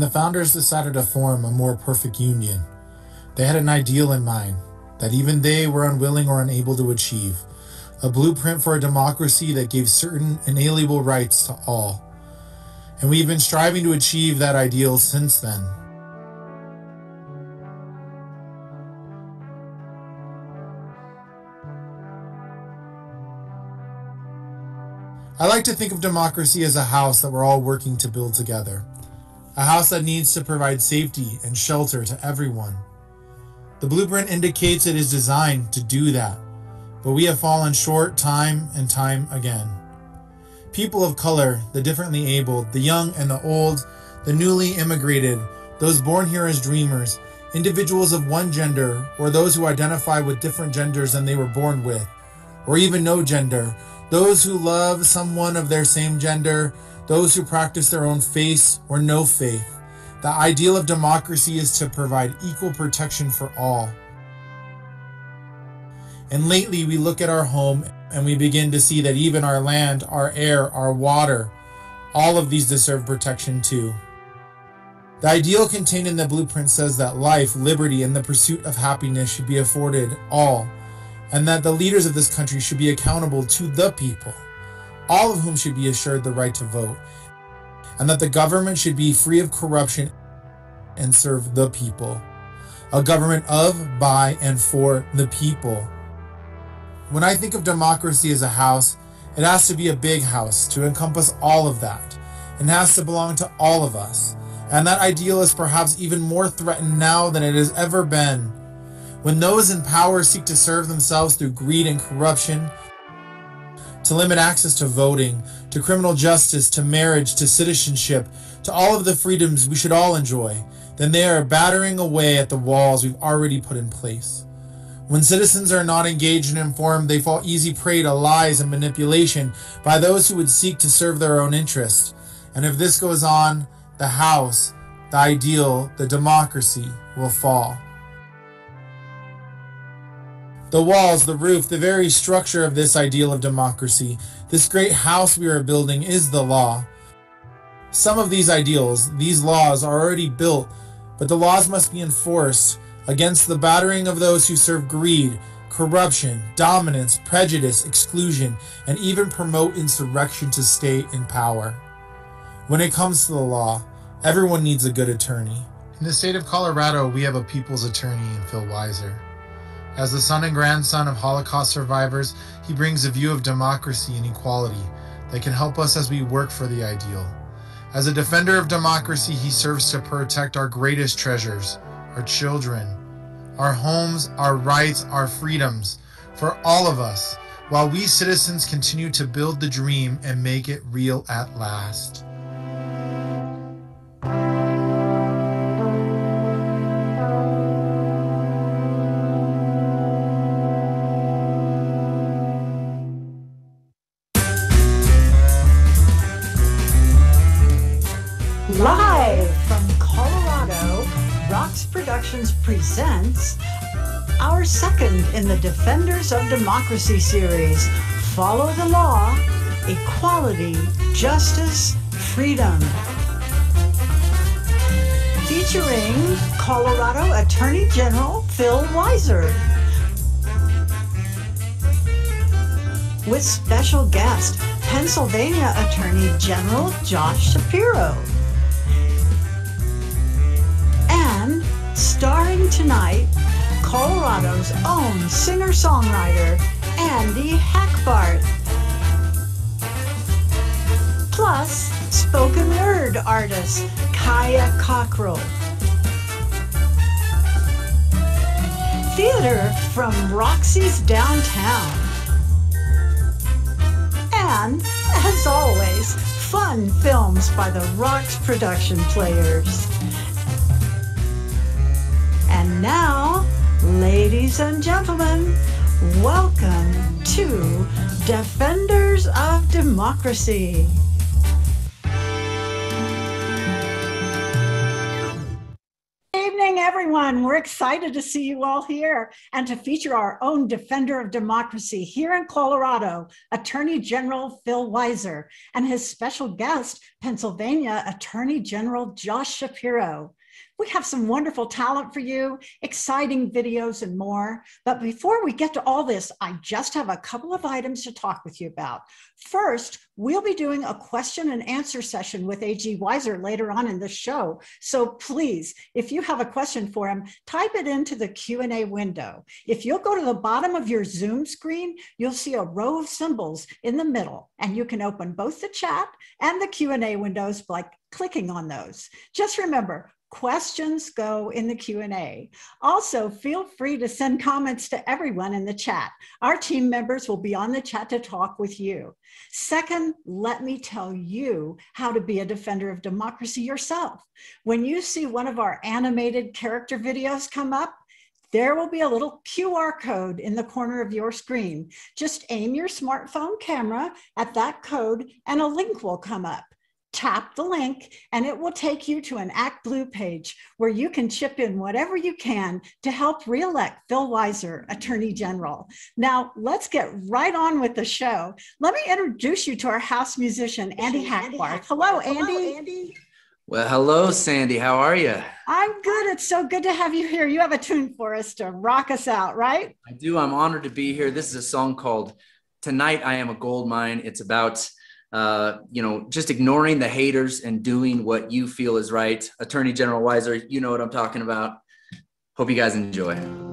When the founders decided to form a more perfect union, they had an ideal in mind that even they were unwilling or unable to achieve a blueprint for a democracy that gave certain inalienable rights to all. And we've been striving to achieve that ideal since then. I like to think of democracy as a house that we're all working to build together. A house that needs to provide safety and shelter to everyone. The blueprint indicates it is designed to do that, but we have fallen short time and time again. People of color, the differently abled, the young and the old, the newly immigrated, those born here as dreamers, individuals of one gender, or those who identify with different genders than they were born with, or even no gender, those who love someone of their same gender, those who practice their own faith or no faith. The ideal of democracy is to provide equal protection for all. And lately, we look at our home and we begin to see that even our land, our air, our water, all of these deserve protection too. The ideal contained in the blueprint says that life, liberty, and the pursuit of happiness should be afforded all, and that the leaders of this country should be accountable to the people, all of whom should be assured the right to vote, and that the government should be free of corruption and serve the people. A government of, by, and for the people when I think of democracy as a house, it has to be a big house to encompass all of that and has to belong to all of us. And that ideal is perhaps even more threatened now than it has ever been. When those in power seek to serve themselves through greed and corruption, to limit access to voting, to criminal justice, to marriage, to citizenship, to all of the freedoms we should all enjoy, then they are battering away at the walls we've already put in place. When citizens are not engaged and informed, they fall easy prey to lies and manipulation by those who would seek to serve their own interest. And if this goes on, the house, the ideal, the democracy will fall. The walls, the roof, the very structure of this ideal of democracy, this great house we are building is the law. Some of these ideals, these laws, are already built, but the laws must be enforced against the battering of those who serve greed, corruption, dominance, prejudice, exclusion, and even promote insurrection to stay in power. When it comes to the law, everyone needs a good attorney. In the state of Colorado, we have a people's attorney in Phil Weiser. As the son and grandson of Holocaust survivors, he brings a view of democracy and equality that can help us as we work for the ideal. As a defender of democracy, he serves to protect our greatest treasures our children, our homes, our rights, our freedoms for all of us, while we citizens continue to build the dream and make it real at last. Presents our second in the Defenders of Democracy series Follow the Law, Equality, Justice, Freedom. Featuring Colorado Attorney General Phil Weiser. With special guest, Pennsylvania Attorney General Josh Shapiro. Starring tonight Colorado's own singer-songwriter, Andy Hackbarth. Plus, spoken word artist, Kiya Cockrell. Theater from Roxy's downtown. And, as always, fun films by the Rox production players. And now, ladies and gentlemen, welcome to Defenders of Democracy. Everyone. We're excited to see you all here and to feature our own defender of democracy here in Colorado, Attorney General Phil Weiser, and his special guest, Pennsylvania Attorney General Josh Shapiro. We have some wonderful talent for you, exciting videos, and more. But before we get to all this, I just have a couple of items to talk with you about. First, we'll be doing a question and answer session with AG Weiser later on in the show. So please, if you have a question for him, type it into the Q&A window. If you'll go to the bottom of your Zoom screen, you'll see a row of symbols in the middle, and you can open both the chat and the Q&A windows by clicking on those. Just remember, questions go in the q&a also feel free to send comments to everyone in the chat. Our team members will be on the chat to talk with you. Second let me tell you how to be a defender of democracy yourself. When you see one of our animated character videos come up there will be a little QR code in the corner of your screen. Just aim your smartphone camera at that code and a link will come up tap the link and it will take you to an ActBlue page where you can chip in whatever you can to help reelect Phil Weiser, Attorney General. Now, let's get right on with the show. Let me introduce you to our house musician, Andy Hackbarth. Hello, Andy. Hello, Andy. Well, hello, Sandy. How are you? I'm good. It's so good to have you here. You have a tune for us to rock us out, right? I do. I'm honored to be here. This is a song called Tonight I Am a Gold Mine. It's about uh, you know, just ignoring the haters and doing what you feel is right. Attorney General Weiser, you know what I'm talking about. Hope you guys enjoy.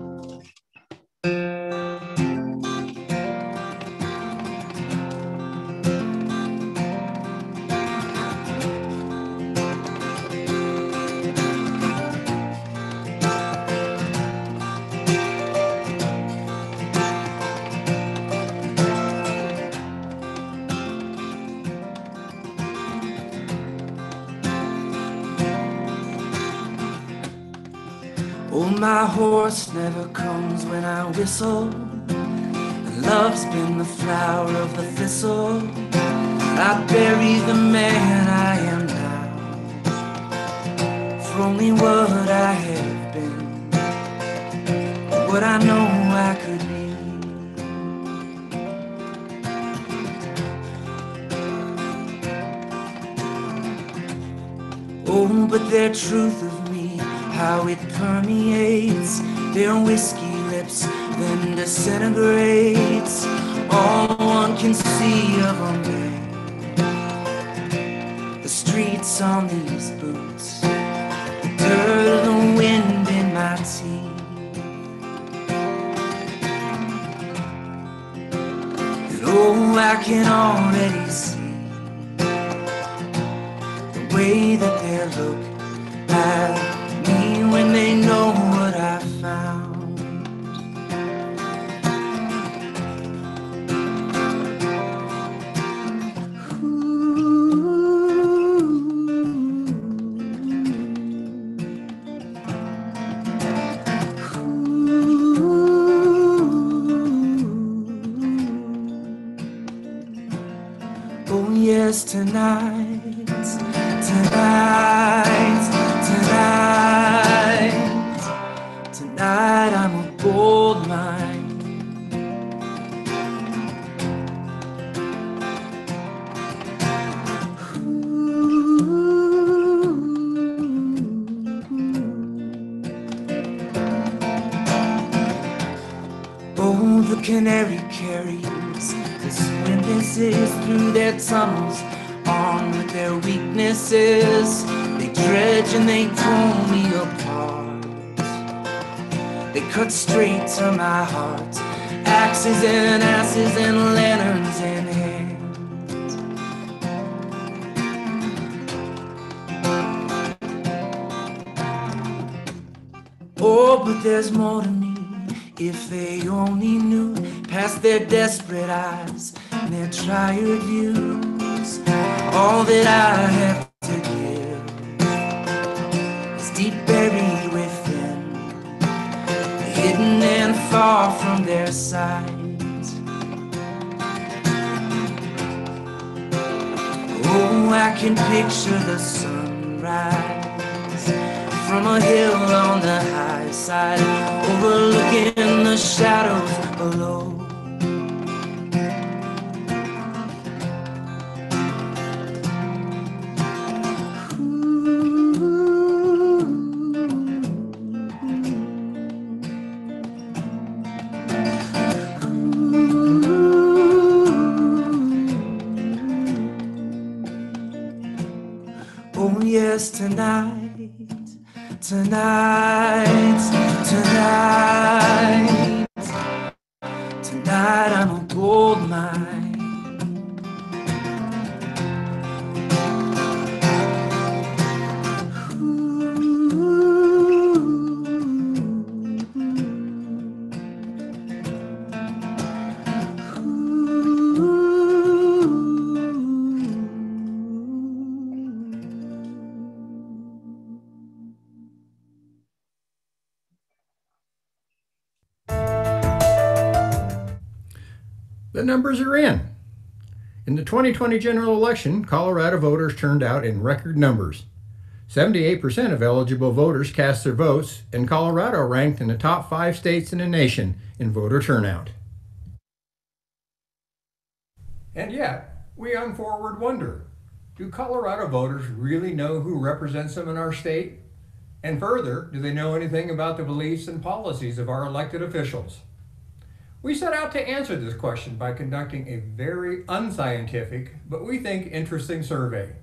My horse never comes when I whistle. And love's been the flower of the thistle. I bury the man I am now for only what I have been, what I know I could be. Oh, but their truth how it permeates their whiskey lips, then disintegrates. All one can see of a man. The streets on these boots, the dirt of the wind in my teeth. Oh, I can already see the way that they look at desperate eyes and their tired views, all that I have to give is deep buried within, hidden and far from their sight. Oh, I can picture the sunrise from a hill on the high side, overlooking the shadows below. Tonight, The numbers are in. In the 2020 general election, Colorado voters turned out in record numbers. 78% of eligible voters cast their votes, and Colorado ranked in the top five states in the nation in voter turnout. And yet, we on Forward wonder do Colorado voters really know who represents them in our state? And further, do they know anything about the beliefs and policies of our elected officials? We set out to answer this question by conducting a very unscientific, but we think interesting survey.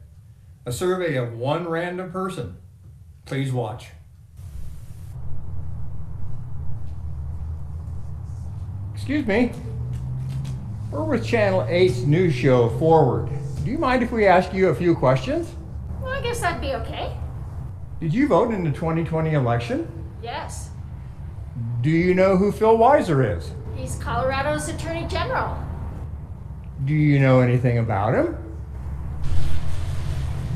A survey of one random person. Please watch. Excuse me. We're with Channel 8's news show Forward. Do you mind if we ask you a few questions? Well, I guess that'd be okay. Did you vote in the 2020 election? Yes. Do you know who Phil Weiser is? He's Colorado's Attorney General. Do you know anything about him?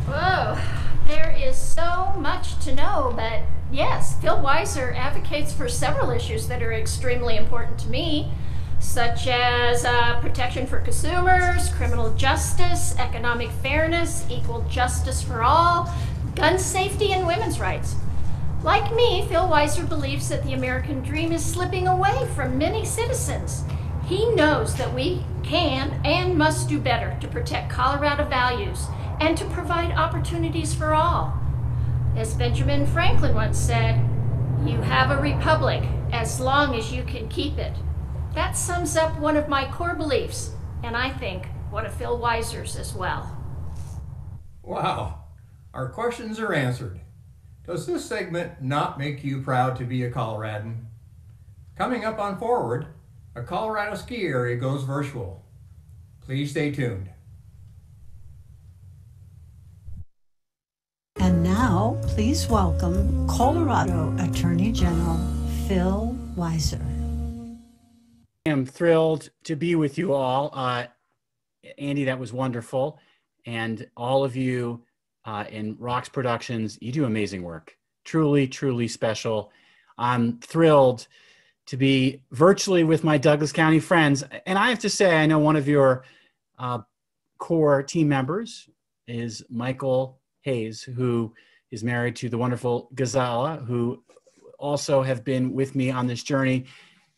Whoa, there is so much to know, but yes, Phil Weiser advocates for several issues that are extremely important to me, such as uh, protection for consumers, criminal justice, economic fairness, equal justice for all, gun safety, and women's rights. Like me, Phil Weiser believes that the American dream is slipping away from many citizens. He knows that we can and must do better to protect Colorado values and to provide opportunities for all. As Benjamin Franklin once said, you have a republic as long as you can keep it. That sums up one of my core beliefs, and I think one of Phil Weiser's as well. Wow, our questions are answered. Does this segment not make you proud to be a Coloradan? Coming up on Forward, a Colorado ski area goes virtual. Please stay tuned. And now, please welcome Colorado Attorney General Phil Weiser. I am thrilled to be with you all. Uh, Andy, that was wonderful. And all of you uh, in Rox Productions, you do amazing work. Truly, truly special. I'm thrilled to be virtually with my Douglas County friends. And I have to say, I know one of your uh, core team members is Michael Hayes, who is married to the wonderful Gazala, who also have been with me on this journey.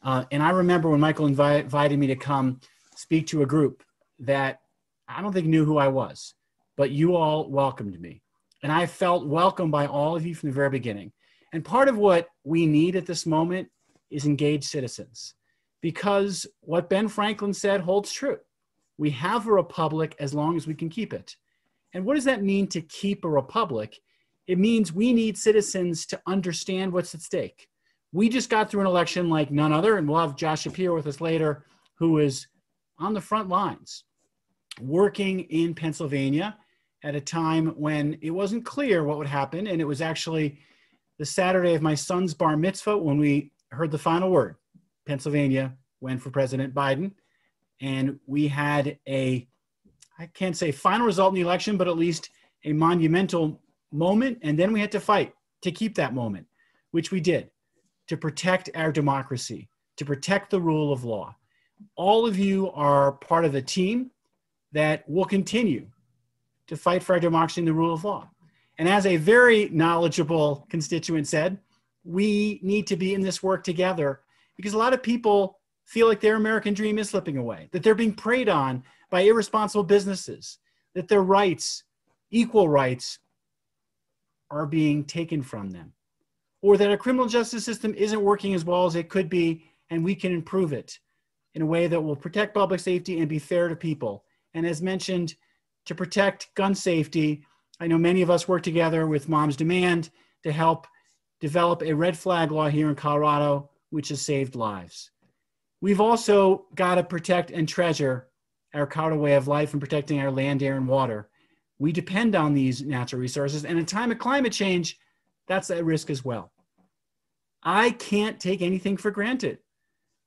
Uh, and I remember when Michael invi- invited me to come speak to a group that I don't think knew who I was, but you all welcomed me. And I felt welcomed by all of you from the very beginning. And part of what we need at this moment is engaged citizens, because what Ben Franklin said holds true. We have a republic as long as we can keep it. And what does that mean to keep a republic? It means we need citizens to understand what's at stake. We just got through an election like none other, and we'll have Josh Shapiro with us later, who is on the front lines working in Pennsylvania at a time when it wasn't clear what would happen. And it was actually the Saturday of my son's bar mitzvah when we heard the final word. Pennsylvania went for President Biden. And we had a, I can't say final result in the election, but at least a monumental moment. And then we had to fight to keep that moment, which we did to protect our democracy, to protect the rule of law. All of you are part of the team that will continue to fight for our democracy and the rule of law. And as a very knowledgeable constituent said, we need to be in this work together because a lot of people feel like their American dream is slipping away, that they're being preyed on by irresponsible businesses, that their rights, equal rights, are being taken from them, or that our criminal justice system isn't working as well as it could be, and we can improve it in a way that will protect public safety and be fair to people. And as mentioned, to protect gun safety, I know many of us work together with Moms Demand to help develop a red flag law here in Colorado, which has saved lives. We've also got to protect and treasure our Colorado way of life and protecting our land, air, and water. We depend on these natural resources, and in time of climate change, that's at risk as well. I can't take anything for granted.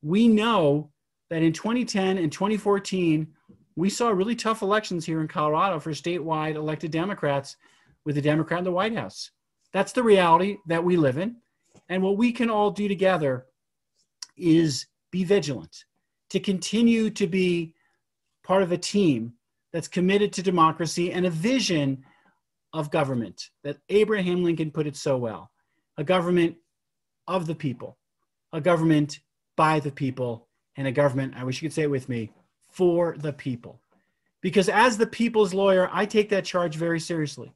We know that in 2010 and 2014, we saw really tough elections here in Colorado for statewide elected Democrats with a Democrat in the White House. That's the reality that we live in. And what we can all do together is be vigilant, to continue to be part of a team that's committed to democracy and a vision of government that Abraham Lincoln put it so well a government of the people, a government by the people, and a government, I wish you could say it with me, for the people. Because as the people's lawyer, I take that charge very seriously.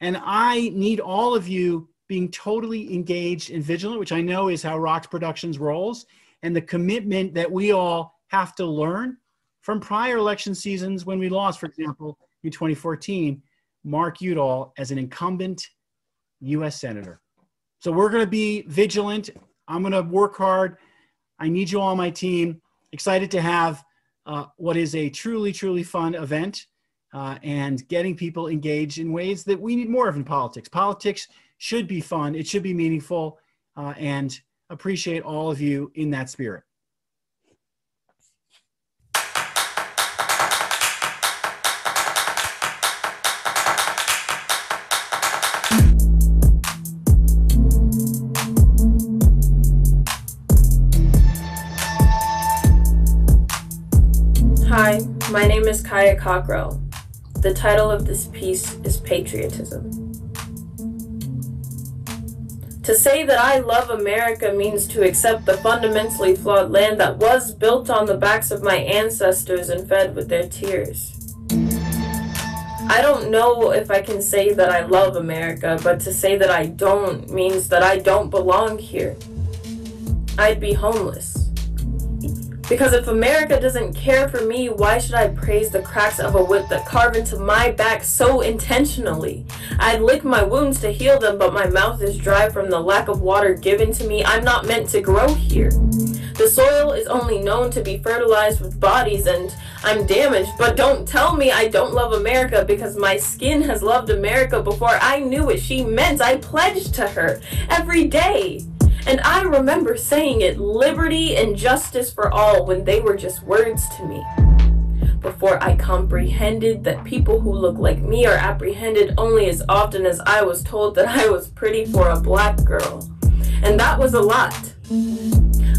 And I need all of you being totally engaged and vigilant, which I know is how Rox Productions rolls, and the commitment that we all have to learn from prior election seasons when we lost, for example, in 2014, Mark Udall as an incumbent U.S. Senator. So we're going to be vigilant. I'm going to work hard. I need you all on my team. Excited to have uh, what is a truly, truly fun event uh, and getting people engaged in ways that we need more of in politics. Politics should be fun, it should be meaningful, uh, and appreciate all of you in that spirit. Name is Kiya Cockrell. The title of this piece is Patriotism. To say that I love America means to accept the fundamentally flawed land that was built on the backs of my ancestors and fed with their tears. I don't know if I can say that I love America, but to say that I don't means that I don't belong here. I'd be homeless. Because if America doesn't care for me, why should I praise the cracks of a whip that carve into my back so intentionally? I'd lick my wounds to heal them, but my mouth is dry from the lack of water given to me. I'm not meant to grow here. The soil is only known to be fertilized with bodies, and I'm damaged. But don't tell me I don't love America because my skin has loved America before I knew what she meant. I pledged to her every day. And I remember saying it liberty and justice for all when they were just words to me. Before I comprehended that people who look like me are apprehended only as often as I was told that I was pretty for a black girl. And that was a lot.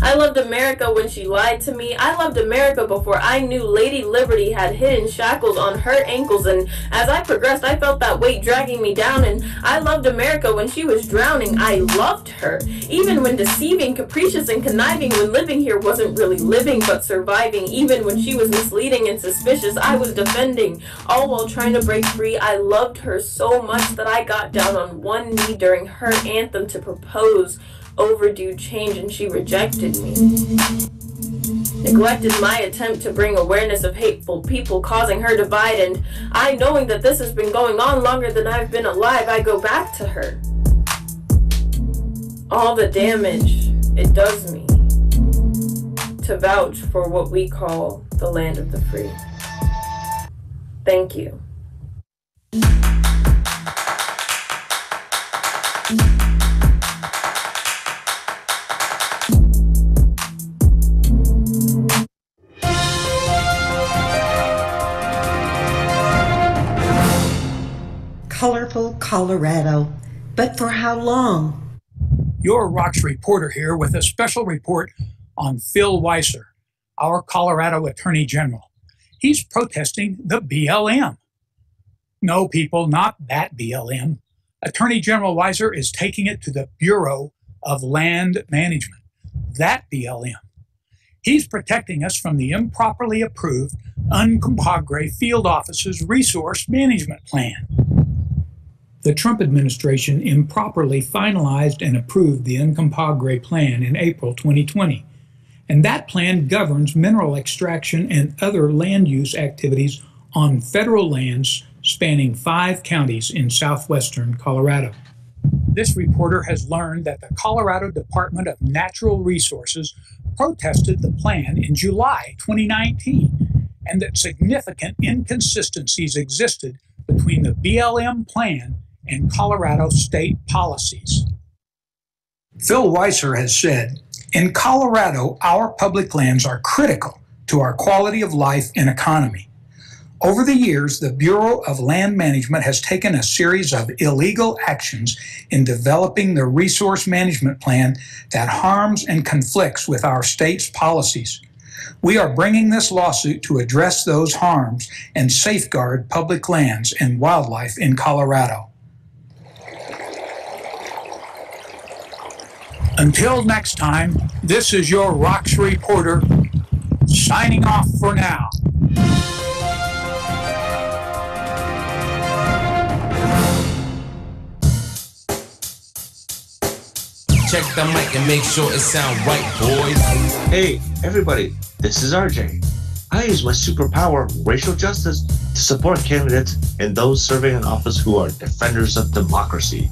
I loved America when she lied to me. I loved America before I knew Lady Liberty had hidden shackles on her ankles. And as I progressed, I felt that weight dragging me down. And I loved America when she was drowning. I loved her. Even when deceiving, capricious, and conniving, when living here wasn't really living but surviving. Even when she was misleading and suspicious, I was defending. All while trying to break free. I loved her so much that I got down on one knee during her anthem to propose overdue change and she rejected me. Neglected my attempt to bring awareness of hateful people causing her divide, and I, knowing that this has been going on longer than I've been alive, I go back to her. All the damage it does me to vouch for what we call the land of the free. Thank you. Colorado. But for how long? Your Rox reporter here with a special report on Phil Weiser, our Colorado Attorney General. He's protesting the BLM. No, people, not that BLM, Attorney General Weiser is taking it to the Bureau of Land Management, that BLM. He's protecting us from the improperly approved Uncompahgre Field Office's Resource Management Plan. The Trump administration improperly finalized and approved the Uncompahgre Plan in April 2020, and that plan governs mineral extraction and other land use activities on federal lands spanning five counties in southwestern Colorado. This reporter has learned that the Colorado Department of Natural Resources protested the plan in July 2019 and that significant inconsistencies existed between the BLM plan and Colorado state policies. Phil Weiser has said In Colorado, our public lands are critical to our quality of life and economy. Over the years, the Bureau of Land Management has taken a series of illegal actions in developing the resource management plan that harms and conflicts with our state's policies. We are bringing this lawsuit to address those harms and safeguard public lands and wildlife in Colorado. Until next time, this is your Rox reporter signing off for now. Check the mic and make sure it sound right, boys. Hey, everybody, this is RJ. I use my superpower, racial justice, to support candidates and those serving in office who are defenders of democracy.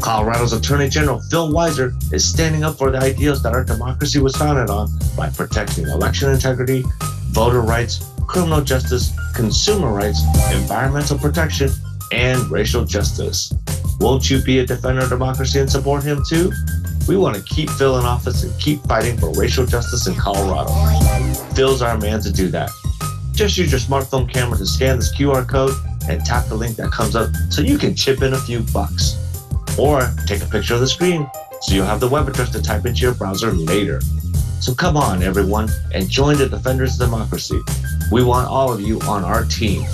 Colorado's Attorney General Phil Weiser is standing up for the ideals that our democracy was founded on by protecting election integrity, voter rights, criminal justice, consumer rights, environmental protection, and racial justice. Won't you be a defender of democracy and support him too? We want to keep Phil in office and keep fighting for racial justice in Colorado. Phil's our man to do that. Just use your smartphone camera to scan this QR code and tap the link that comes up so you can chip in a few bucks. Or take a picture of the screen so you'll have the web address to type into your browser later. So come on, everyone, and join the Defenders of Democracy. We want all of you on our team.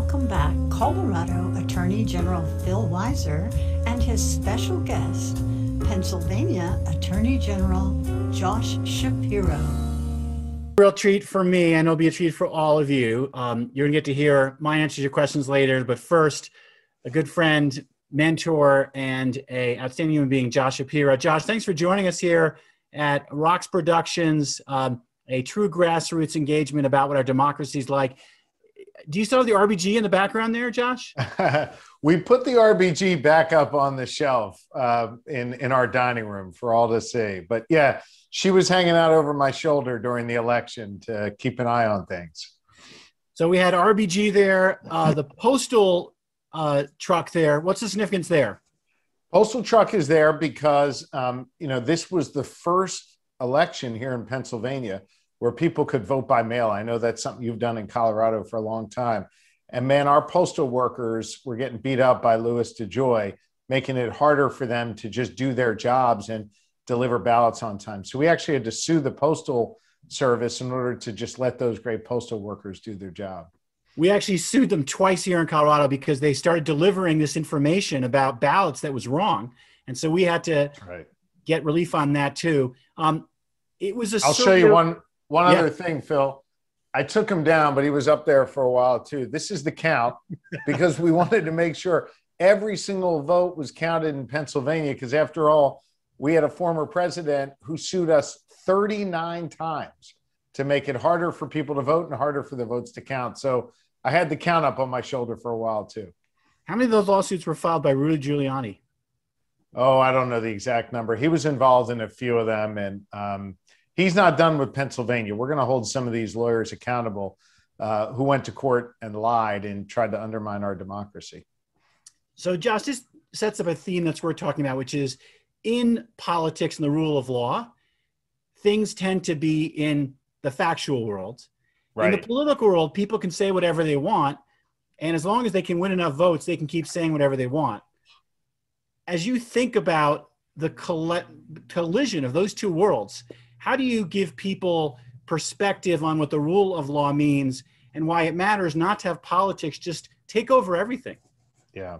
Welcome back Colorado Attorney General Phil Weiser and his special guest, Pennsylvania Attorney General Josh Shapiro. Real treat for me, and it'll be a treat for all of you. Um, you're gonna get to hear my answers to your questions later, but first, a good friend, mentor, and a outstanding human being, Josh Shapiro. Josh, thanks for joining us here at Rox Productions, um, a true grassroots engagement about what our democracy is like. Do you still have the RBG in the background there, Josh? we put the RBG back up on the shelf uh, in in our dining room for all to see. But yeah, she was hanging out over my shoulder during the election to keep an eye on things. So we had RBG there, uh, the postal uh, truck there. What's the significance there? Postal truck is there because um, you know this was the first election here in Pennsylvania where people could vote by mail. I know that's something you've done in Colorado for a long time. And man, our postal workers were getting beat up by Louis DeJoy, making it harder for them to just do their jobs and deliver ballots on time. So we actually had to sue the postal service in order to just let those great postal workers do their job. We actually sued them twice here in Colorado because they started delivering this information about ballots that was wrong. And so we had to right. get relief on that too. Um, it was a I'll show you one one yeah. other thing, Phil. I took him down, but he was up there for a while too. This is the count because we wanted to make sure every single vote was counted in Pennsylvania because after all, we had a former president who sued us 39 times to make it harder for people to vote and harder for the votes to count. So I had the count up on my shoulder for a while too. How many of those lawsuits were filed by Rudy Giuliani? Oh, I don't know the exact number. He was involved in a few of them, and um, he's not done with Pennsylvania. We're going to hold some of these lawyers accountable uh, who went to court and lied and tried to undermine our democracy. So, Josh, this sets up a theme that's worth talking about, which is in politics and the rule of law, things tend to be in the factual world. Right. In the political world, people can say whatever they want. And as long as they can win enough votes, they can keep saying whatever they want. As you think about the collision of those two worlds, how do you give people perspective on what the rule of law means and why it matters not to have politics just take over everything? Yeah.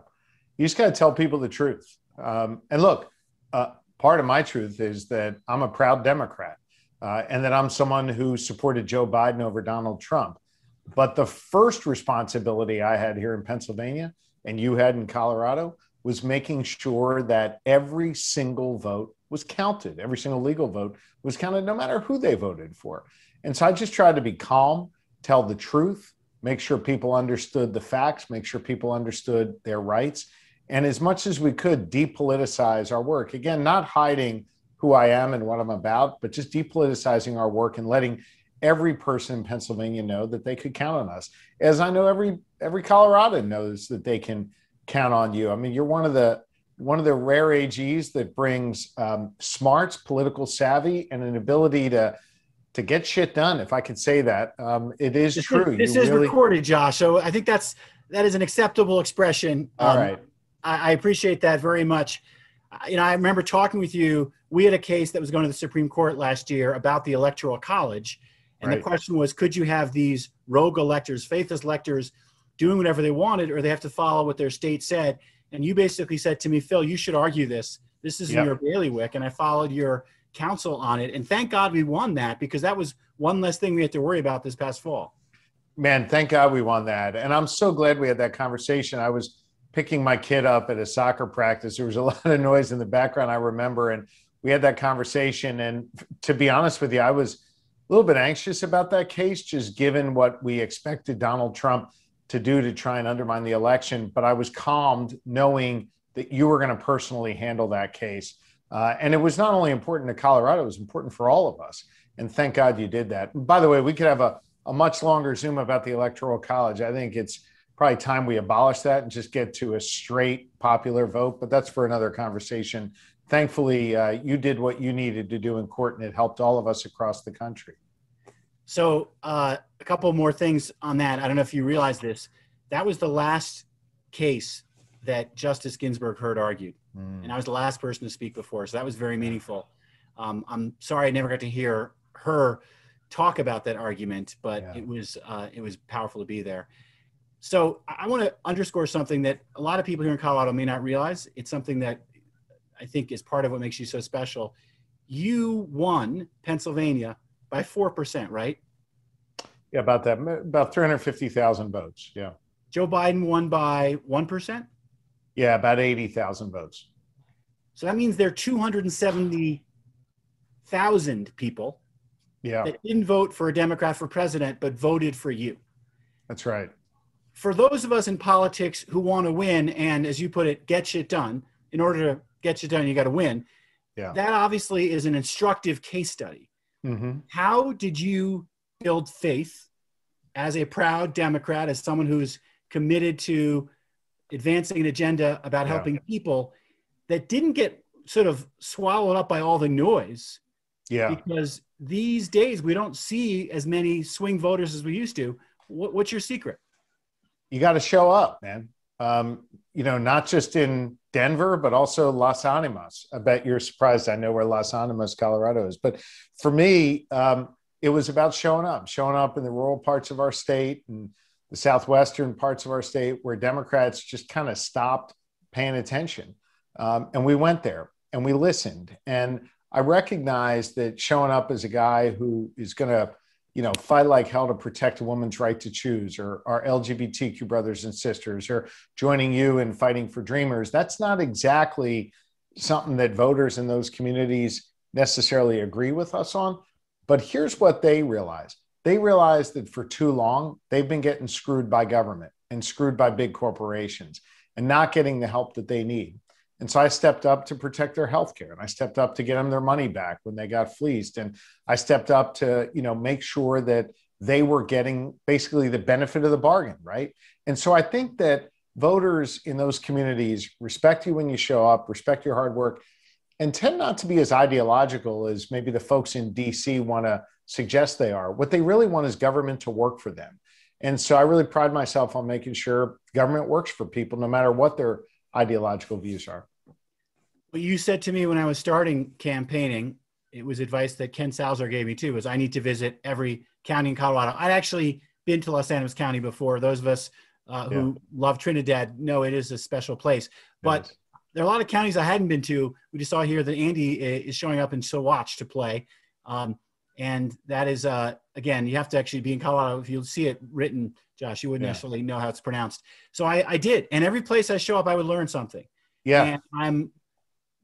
You just got to tell people the truth. Um, and look, uh, part of my truth is that I'm a proud Democrat uh, and that I'm someone who supported Joe Biden over Donald Trump. But the first responsibility I had here in Pennsylvania and you had in Colorado was making sure that every single vote was counted. Every single legal vote was counted, no matter who they voted for. And so I just tried to be calm, tell the truth, make sure people understood the facts, make sure people understood their rights, and as much as we could, depoliticize our work. Again, not hiding who I am and what I'm about, but just depoliticizing our work and letting every person in Pennsylvania know that they could count on us. As I know every every Coloradan knows that they can count on you. I mean, you're one of the one of the rare AGs that brings um, smarts, political savvy, and an ability to to get shit done. If I could say that, um, it is this true. Is, this you is really... recorded, Josh. So I think that's that is an acceptable expression. All um, right. I, I, appreciate that very much. You know, I remember talking with you. We had a case that was going to the Supreme Court last year about the Electoral College, and right. the question was, could you have these rogue electors, faithless electors, doing whatever they wanted, or they have to follow what their state said? And you basically said to me, Phil, you should argue this. This is yep. your bailiwick, and I followed your counsel on it. And thank God we won that because that was one less thing we had to worry about this past fall. Man, thank God we won that. And I'm so glad we had that conversation. I was picking my kid up at a soccer practice. There was a lot of noise in the background, I remember. And we had that conversation. And to be honest with you, I was a little bit anxious about that case, just given what we expected Donald Trump to do to try and undermine the election, but I was calmed knowing that you were going to personally handle that case. Uh, and it was not only important to Colorado, it was important for all of us. And thank God you did that. By the way, we could have a, a much longer Zoom about the Electoral College. I think it's probably time we abolish that and just get to a straight popular vote, but that's for another conversation. Thankfully, uh, you did what you needed to do in court, and it helped all of us across the country. So, uh, a couple more things on that. I don't know if you realize this. That was the last case that Justice Ginsburg heard argued, mm. and I was the last person to speak before. So that was very meaningful. Um, I'm sorry I never got to hear her talk about that argument, but yeah. it was uh, it was powerful to be there. So I want to underscore something that a lot of people here in Colorado may not realize. It's something that I think is part of what makes you so special. You won Pennsylvania by 4%, right? Yeah, about that, about 350,000 votes. Yeah. Joe Biden won by 1%? Yeah, about 80,000 votes. So that means there are 270,000 people yeah. that didn't vote for a Democrat for president, but voted for you. That's right. For those of us in politics who want to win and, as you put it, get shit done, in order to get shit done, you got to win. Yeah. That obviously is an instructive case study. Mm-hmm. How did you build faith as a proud Democrat, as someone who's committed to advancing an agenda about Yeah. helping people that didn't get sort of swallowed up by all the noise? Yeah. Because these days we don't see as many swing voters as we used to. What, what's your secret? you got to show up, man. Um, you know, not just in Denver, but also Las Animas. I bet you're surprised. I know where Las Animas, Colorado is. But for me, um, it was about showing up, showing up in the rural parts of our state and the southwestern parts of our state where Democrats just kind of stopped paying attention. Um, and we went there and we listened. And I recognized that showing up as a guy who is going to you know, fight like hell to protect a woman's right to choose, or our LGBTQ brothers and sisters, or joining you in fighting for dreamers. That's not exactly something that voters in those communities necessarily agree with us on. But here's what they realize they realize that for too long, they've been getting screwed by government and screwed by big corporations and not getting the help that they need. And so I stepped up to protect their health care and I stepped up to get them their money back when they got fleeced. And I stepped up to, you know, make sure that they were getting basically the benefit of the bargain, right? And so I think that voters in those communities respect you when you show up, respect your hard work, and tend not to be as ideological as maybe the folks in DC want to suggest they are. What they really want is government to work for them. And so I really pride myself on making sure government works for people no matter what their ideological views are. What you said to me when I was starting campaigning, it was advice that Ken Salazar gave me too, was I need to visit every county in Colorado. I'd actually been to Las Animas County before. Those of us uh, who love Trinidad know it is a special place. But there are a lot of counties I hadn't been to. We just saw here that Andy is showing up in Saguache to play. Um, and that is, uh, again, you have to actually be in Colorado. If you see it written, Josh, you wouldn't Yeah. necessarily know how it's pronounced. So I, I did. And every place I show up, I would learn something. Yeah. And I'm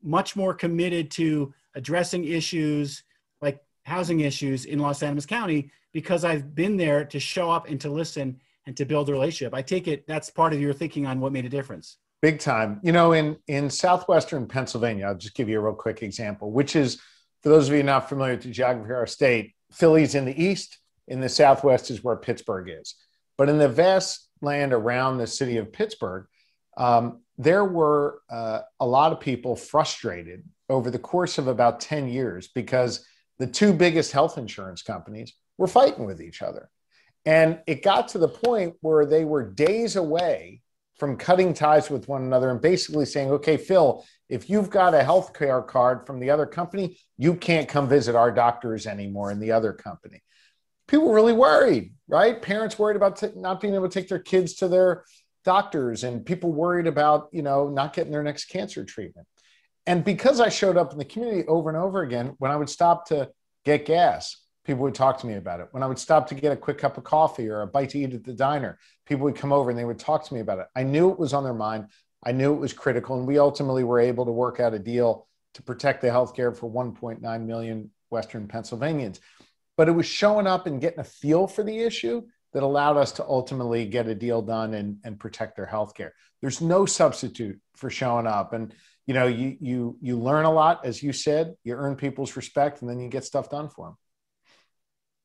much more committed to addressing issues like housing issues in Las Animas County because I've been there to show up and to listen and to build a relationship. I take it that's part of your thinking on what made a difference. Big time. You know, in in southwestern Pennsylvania, I'll just give you a real quick example, which is for those of you not familiar with the geography of our state, Philly's in the east, in the southwest is where Pittsburgh is. But in the vast land around the city of Pittsburgh, um, there were uh, a lot of people frustrated over the course of about 10 years because the two biggest health insurance companies were fighting with each other. And it got to the point where they were days away from cutting ties with one another and basically saying, okay, Phil, if you've got a health care card from the other company, you can't come visit our doctors anymore in the other company. People really worried, right? Parents worried about t- not being able to take their kids to their doctors and people worried about, you know, not getting their next cancer treatment. And because I showed up in the community over and over again, when I would stop to get gas, people would talk to me about it. When I would stop to get a quick cup of coffee or a bite to eat at the diner, people would come over and they would talk to me about it. I knew it was on their mind. I knew it was critical. And we ultimately were able to work out a deal to protect the healthcare for 1.9 million Western Pennsylvanians. But it was showing up and getting a feel for the issue that allowed us to ultimately get a deal done and, and protect their healthcare. There's no substitute for showing up. And you know, you you you learn a lot, as you said, you earn people's respect, and then you get stuff done for them.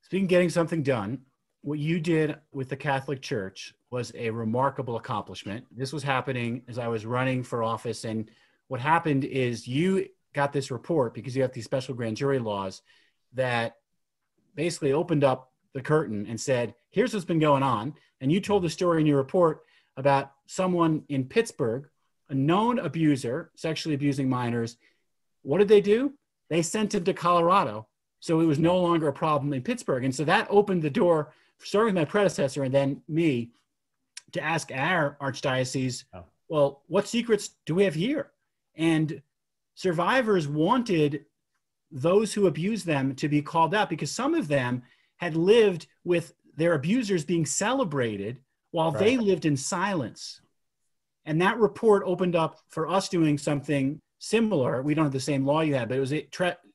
Speaking getting something done, what you did with the Catholic Church was a remarkable accomplishment. This was happening as I was running for office. And what happened is you got this report because you have these special grand jury laws that basically opened up the curtain and said, here's what's been going on. And you told the story in your report about someone in Pittsburgh, a known abuser, sexually abusing minors. What did they do? They sent him to Colorado. So it was no longer a problem in Pittsburgh. And so that opened the door, starting with my predecessor and then me, to ask our archdiocese, Oh. well, what secrets do we have here? And survivors wanted those who abused them to be called out because some of them had lived with their abusers being celebrated while they lived in silence. And that report opened up for us doing something similar. We don't have the same law you had, but it was a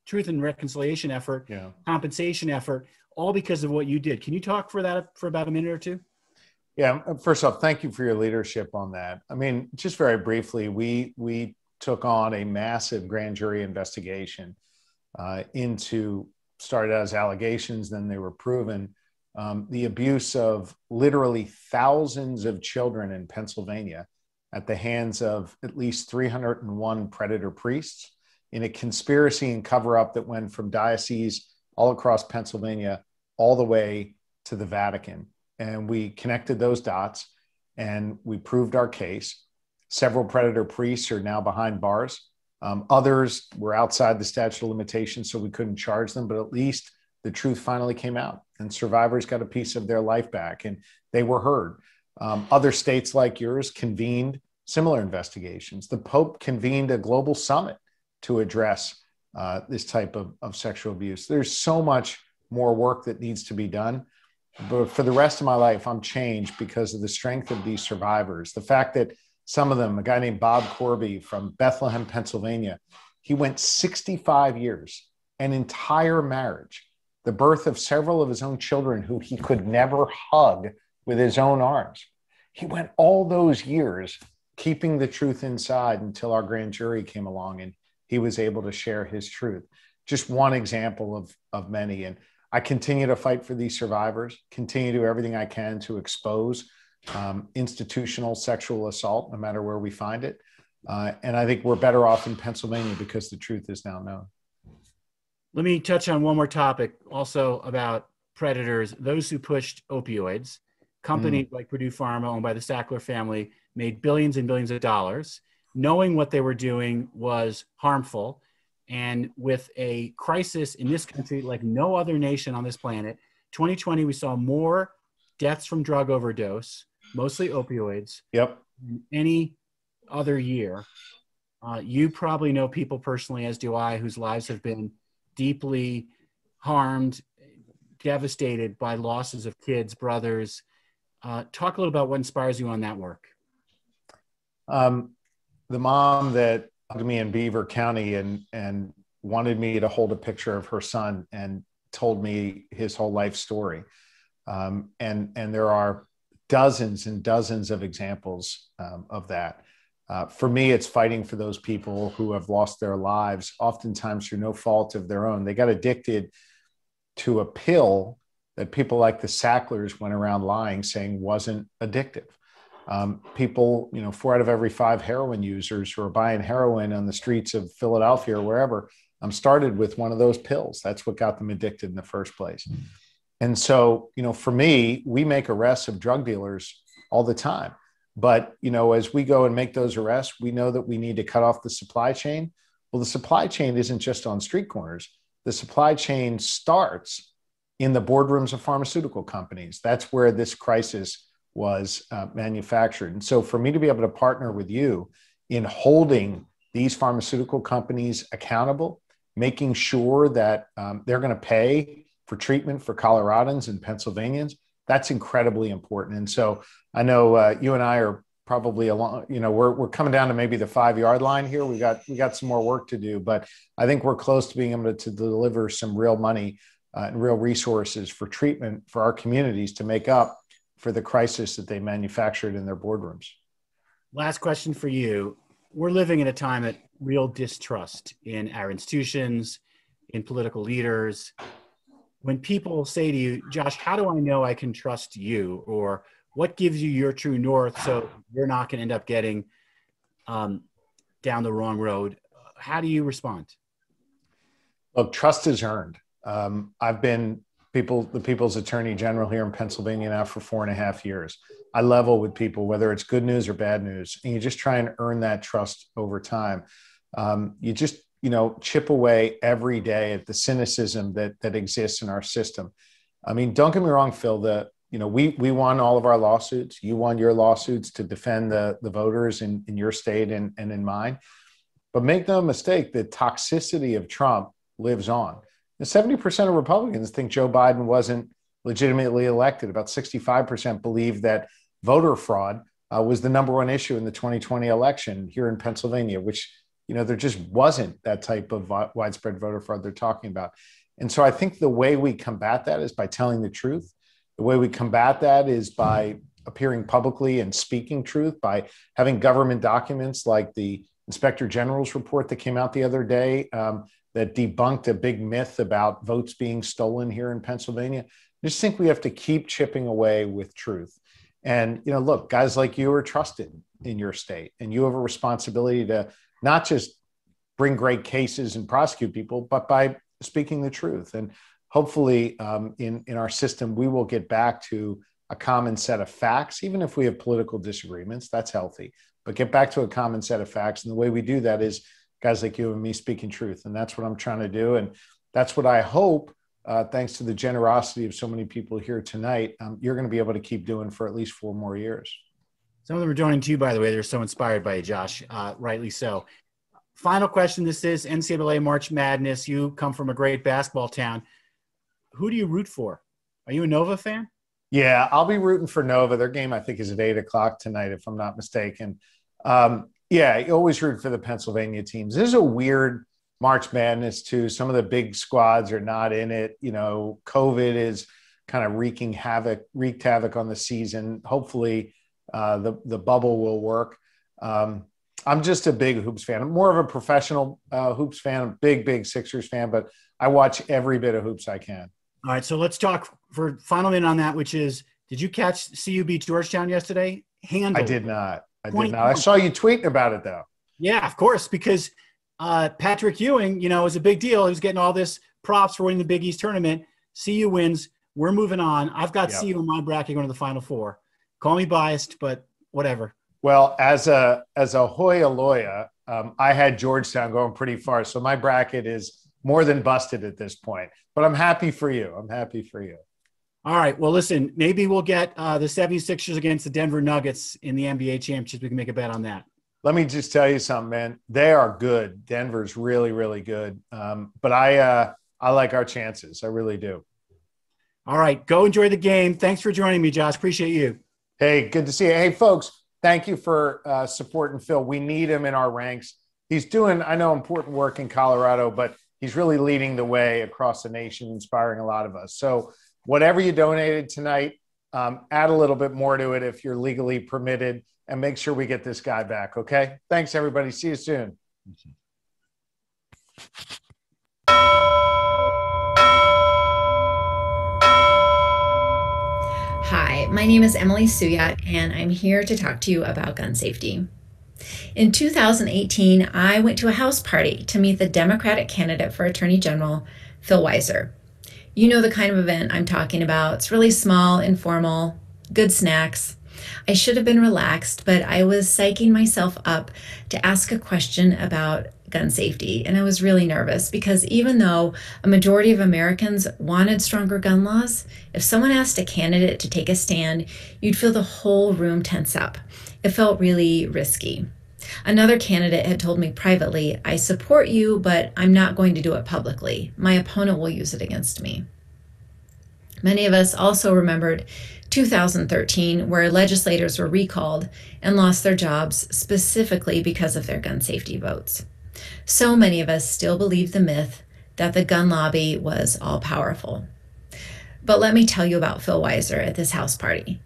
truth and reconciliation effort, Yeah. compensation effort, all because of what you did. Can you talk for that for about a minute or two? Yeah. First off, thank you for your leadership on that. I mean, just very briefly, we we took on a massive grand jury investigation uh, into started as allegations, then they were proven um, the abuse of literally thousands of children in Pennsylvania at the hands of at least 301 predator priests in a conspiracy and cover up that went from dioceses all across Pennsylvania all the way to the Vatican. And we connected those dots and we proved our case. Several predator priests are now behind bars. Um, others were outside the statute of limitations, so we couldn't charge them, but at least the truth finally came out and survivors got a piece of their life back and they were heard. Um, other states like yours convened similar investigations. The Pope convened a global summit to address uh, this type of, of sexual abuse. There's so much more work that needs to be done. But for the rest of my life, I'm changed because of the strength of these survivors. The fact that some of them, a guy named Bob Corby from Bethlehem, Pennsylvania, he went 65 years, an entire marriage, the birth of several of his own children who he could never hug with his own arms. He went all those years keeping the truth inside until our grand jury came along and he was able to share his truth. Just one example of, of many. And I continue to fight for these survivors, continue to do everything I can to expose um, institutional sexual assault, no matter where we find it. Uh, and I think we're better off in Pennsylvania because the truth is now known. Let me touch on one more topic also about predators, those who pushed opioids. Companies like Purdue Pharma, owned by the Sackler family, made billions and billions of dollars. Knowing what they were doing was harmful. And with a crisis in this country, like no other nation on this planet, 2020, we saw more deaths from drug overdose, mostly opioids, Yep. than any other year. Uh, you probably know people personally, as do I, whose lives have been deeply harmed, devastated by losses of kids, brothers. Uh, talk a little about what inspires you on that work. Um, the mom that hugged me in Beaver County and and wanted me to hold a picture of her son and told me his whole life story. Um, and and there are dozens and dozens of examples um, of that. Uh, for me, it's fighting for those people who have lost their lives, oftentimes through no fault of their own. They got addicted to a pill that people like the Sacklers went around lying, saying wasn't addictive. Um, people, you know, four out of every five heroin users who are buying heroin on the streets of Philadelphia or wherever um, started with one of those pills. That's what got them addicted in the first place. And so, you know, for me, we make arrests of drug dealers all the time. But, you know, as we go and make those arrests, we know that we need to cut off the supply chain. Well, the supply chain isn't just on street corners, the supply chain starts in the boardrooms of pharmaceutical companies. That's where this crisis was uh, manufactured. And so, for me to be able to partner with you in holding these pharmaceutical companies accountable, making sure that um, they're going to pay for treatment for Coloradans and Pennsylvanians, that's incredibly important. And so, I know uh, you and I are probably along. You know, we're we're coming down to maybe the five yard line here. We got we got some more work to do, but I think we're close to being able to, to deliver some real money uh, and real resources for treatment for our communities to make up for the crisis that they manufactured in their boardrooms. Last question for you. We're living in a time of real distrust in our institutions, in political leaders. When people say to you, Josh, how do I know I can trust you? Or what gives you your true north so you're not going to end up getting um, down the wrong road? How do you respond? Look, trust is earned. Um, I've been people the people's attorney general here in Pennsylvania now for four and a half years. I level with people whether it's good news or bad news, and you just try and earn that trust over time. Um, you just you know chip away every day at the cynicism that that exists in our system. I mean, don't get me wrong, Phil. The you know, we we won all of our lawsuits. You won your lawsuits to defend the the voters in in your state and and in mine. But make no mistake, the toxicity of Trump lives on. And 70% of Republicans think Joe Biden wasn't legitimately elected. About 65% believe that voter fraud uh, was the number one issue in the 2020 election here in Pennsylvania, which, you know, there just wasn't that type of widespread voter fraud they're talking about. And so I think the way we combat that is by telling the truth the way we combat that is by appearing publicly and speaking truth, by having government documents like the Inspector General's report that came out the other day um, that debunked a big myth about votes being stolen here in Pennsylvania. I just think we have to keep chipping away with truth. And, you know, look, guys like you are trusted in your state, and you have a responsibility to not just bring great cases and prosecute people, but by speaking the truth. And hopefully um, in, in our system, we will get back to a common set of facts, even if we have political disagreements, that's healthy, but get back to a common set of facts. And the way we do that is guys like you and me speaking truth. And that's what I'm trying to do. And that's what I hope, uh, thanks to the generosity of so many people here tonight, um, you're going to be able to keep doing for at least four more years. Some of them are joining too, by the way. They're so inspired by you, Josh, uh, rightly so. Final question. This is NCAA March Madness. You come from a great basketball town who do you root for? Are you a Nova fan? Yeah, I'll be rooting for Nova. Their game, I think, is at eight o'clock tonight, if I'm not mistaken. Um, yeah, you always root for the Pennsylvania teams. This is a weird March Madness too. Some of the big squads are not in it. You know, COVID is kind of wreaking havoc, wreaked havoc on the season. Hopefully, uh, the the bubble will work. Um, I'm just a big hoops fan. I'm more of a professional uh, hoops fan. I'm a big, big Sixers fan, but I watch every bit of hoops I can. All right, so let's talk for final minute on that, which is, did you catch CU beat Georgetown yesterday? Handle. I did not. I did not. I saw you tweeting about it though. Yeah, of course, because uh, Patrick Ewing, you know, was a big deal. He was getting all this props for winning the Big East tournament. CU wins. We're moving on. I've got yep. CU in my bracket going to the Final Four. Call me biased, but whatever. Well, as a as a Hoya Loya, um, I had Georgetown going pretty far, so my bracket is more than busted at this point. But I'm happy for you. I'm happy for you. All right. Well, listen, maybe we'll get uh, the 76ers against the Denver Nuggets in the NBA championship. We can make a bet on that. Let me just tell you something, man. They are good. Denver's really, really good. Um, but I, uh, I like our chances. I really do. All right. Go enjoy the game. Thanks for joining me, Josh. Appreciate you. Hey, good to see you. Hey, folks, thank you for uh, supporting Phil. We need him in our ranks. He's doing, I know, important work in Colorado, but he's really leading the way across the nation, inspiring a lot of us. So, whatever you donated tonight, um, add a little bit more to it if you're legally permitted, and make sure we get this guy back. Okay. Thanks, everybody. See you soon. Hi, my name is Emily Suyat, and I'm here to talk to you about gun safety. In 2018, I went to a house party to meet the Democratic candidate for Attorney General, Phil Weiser. You know the kind of event I'm talking about. It's really small, informal, good snacks. I should have been relaxed, but I was psyching myself up to ask a question about gun safety. And I was really nervous because even though a majority of Americans wanted stronger gun laws, if someone asked a candidate to take a stand, you'd feel the whole room tense up. It felt really risky. Another candidate had told me privately, I support you, but I'm not going to do it publicly. My opponent will use it against me. Many of us also remembered 2013, where legislators were recalled and lost their jobs specifically because of their gun safety votes. So many of us still believe the myth that the gun lobby was all powerful. But let me tell you about Phil Weiser at this house party.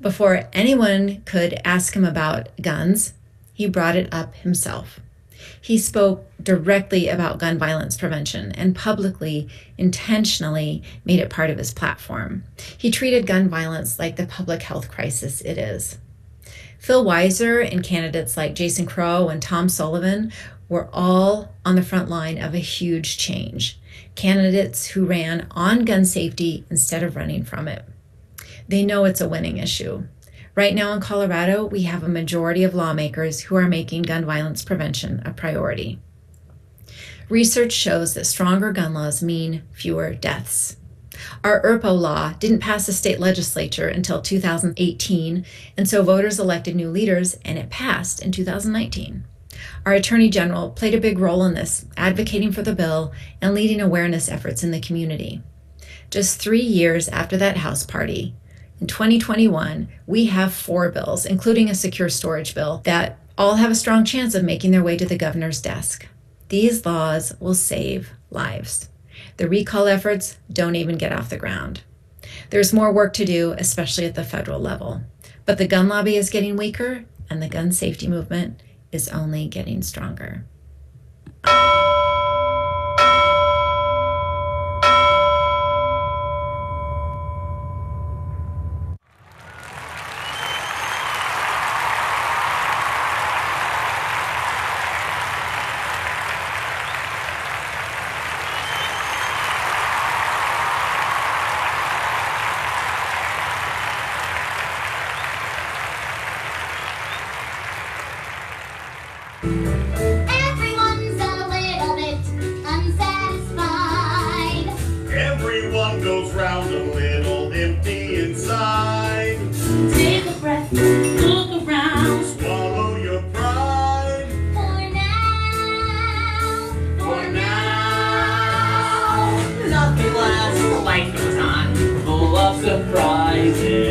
Before anyone could ask him about guns, he brought it up himself. He spoke directly about gun violence prevention and publicly, intentionally made it part of his platform. He treated gun violence like the public health crisis it is. Phil Weiser and candidates like Jason Crow and Tom Sullivan were all on the front line of a huge change. Candidates who ran on gun safety instead of running from it. They know it's a winning issue. Right now in Colorado, we have a majority of lawmakers who are making gun violence prevention a priority. Research shows that stronger gun laws mean fewer deaths. Our ERPO law didn't pass the state legislature until 2018, and so voters elected new leaders, and it passed in 2019. Our Attorney General played a big role in this, advocating for the bill and leading awareness efforts in the community. Just three years after that House party, in 2021, we have four bills, including a secure storage bill, that all have a strong chance of making their way to the governor's desk. These laws will save lives. The recall efforts don't even get off the ground. There's more work to do, especially at the federal level. But the gun lobby is getting weaker, and the gun safety movement is only getting stronger. Surprises.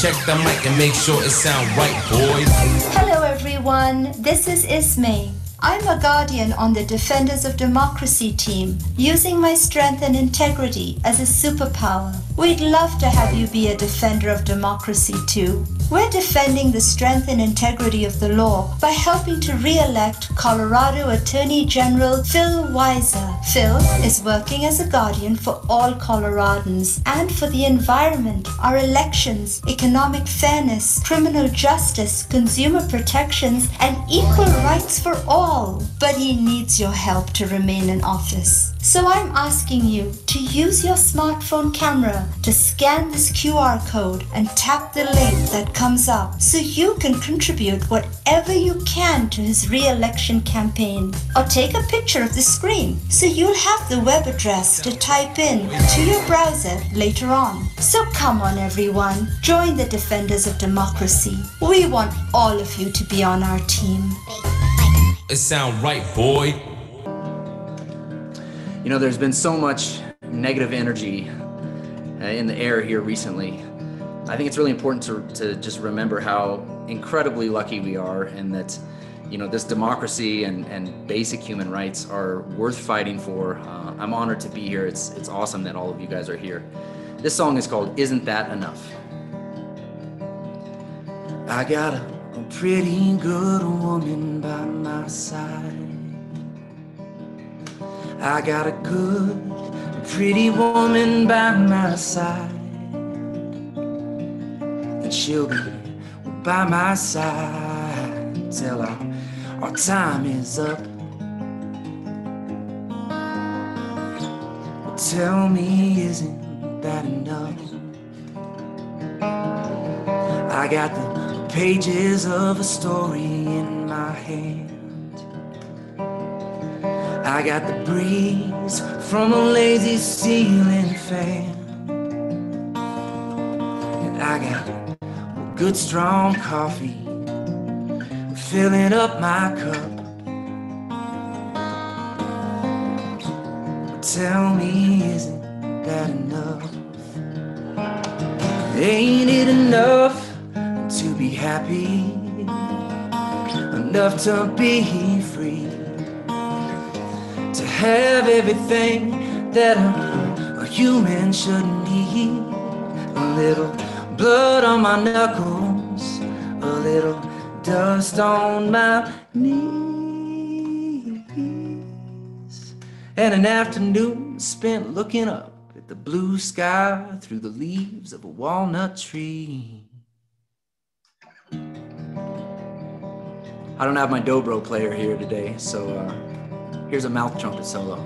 Check the mic and make sure it sound right, boys. Hello everyone, this is Ismay. I'm a guardian on the Defenders of Democracy team, using my strength and integrity as a superpower. We'd love to have you be a defender of democracy too. We're defending the strength and integrity of the law by helping to re-elect Colorado Attorney General Phil Weiser. Phil is working as a guardian for all Coloradans and for the environment, our elections, economic fairness, criminal justice, consumer protections, and equal rights for all. But he needs your help to remain in office. So I'm asking you to use your smartphone camera to scan this QR code and tap the link that comes up so you can contribute whatever you can to his re-election campaign. Or take a picture of the screen so you'll have the web address to type in to your browser later on. So come on everyone, join the defenders of democracy. We want all of you to be on our team. It sound right, boy. You know, there's been so much negative energy in the air here recently. I think it's really important to, to just remember how incredibly lucky we are and that, you know, this democracy and, and basic human rights are worth fighting for. Uh, I'm honored to be here. It's, it's awesome that all of you guys are here. This song is called Isn't That Enough? I got a, a pretty good woman by my side. I got a good, pretty woman by my side. And she'll be by my side till our, our time is up. Tell me, isn't that enough? I got the pages of a story in my hand. I got the breeze from a lazy ceiling fan. And I got good strong coffee filling up my cup. Tell me, isn't that enough? Ain't it enough to be happy? Enough to be free? To have everything that a, a human should need? A little blood on my knuckles, a little dust on my knees, and an afternoon spent looking up at the blue sky through the leaves of a walnut tree. I don't have my dobro player here today, so uh, here's a mouth trumpet solo.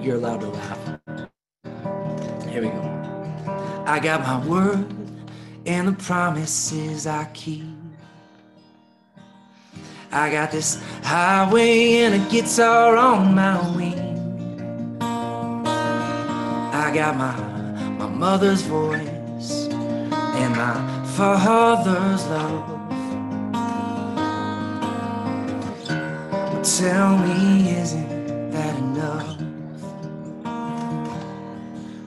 You're allowed to laugh. Here we go. I got my word and the promises I keep. I got this highway and a guitar on my wing. I got my my mother's voice and my father's love. Tell me, isn't that enough?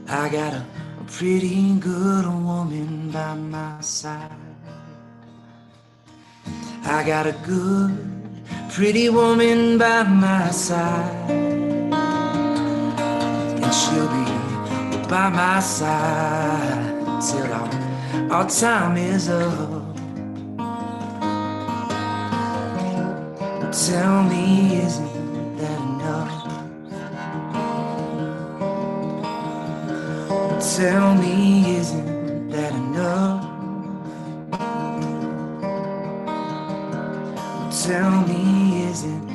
I got a, a pretty good woman by my side. I got a good, pretty woman by my side. And she'll be by my side till our, our time is up. Tell me, isn't that enough? Tell me, isn't that enough? Tell me, isn't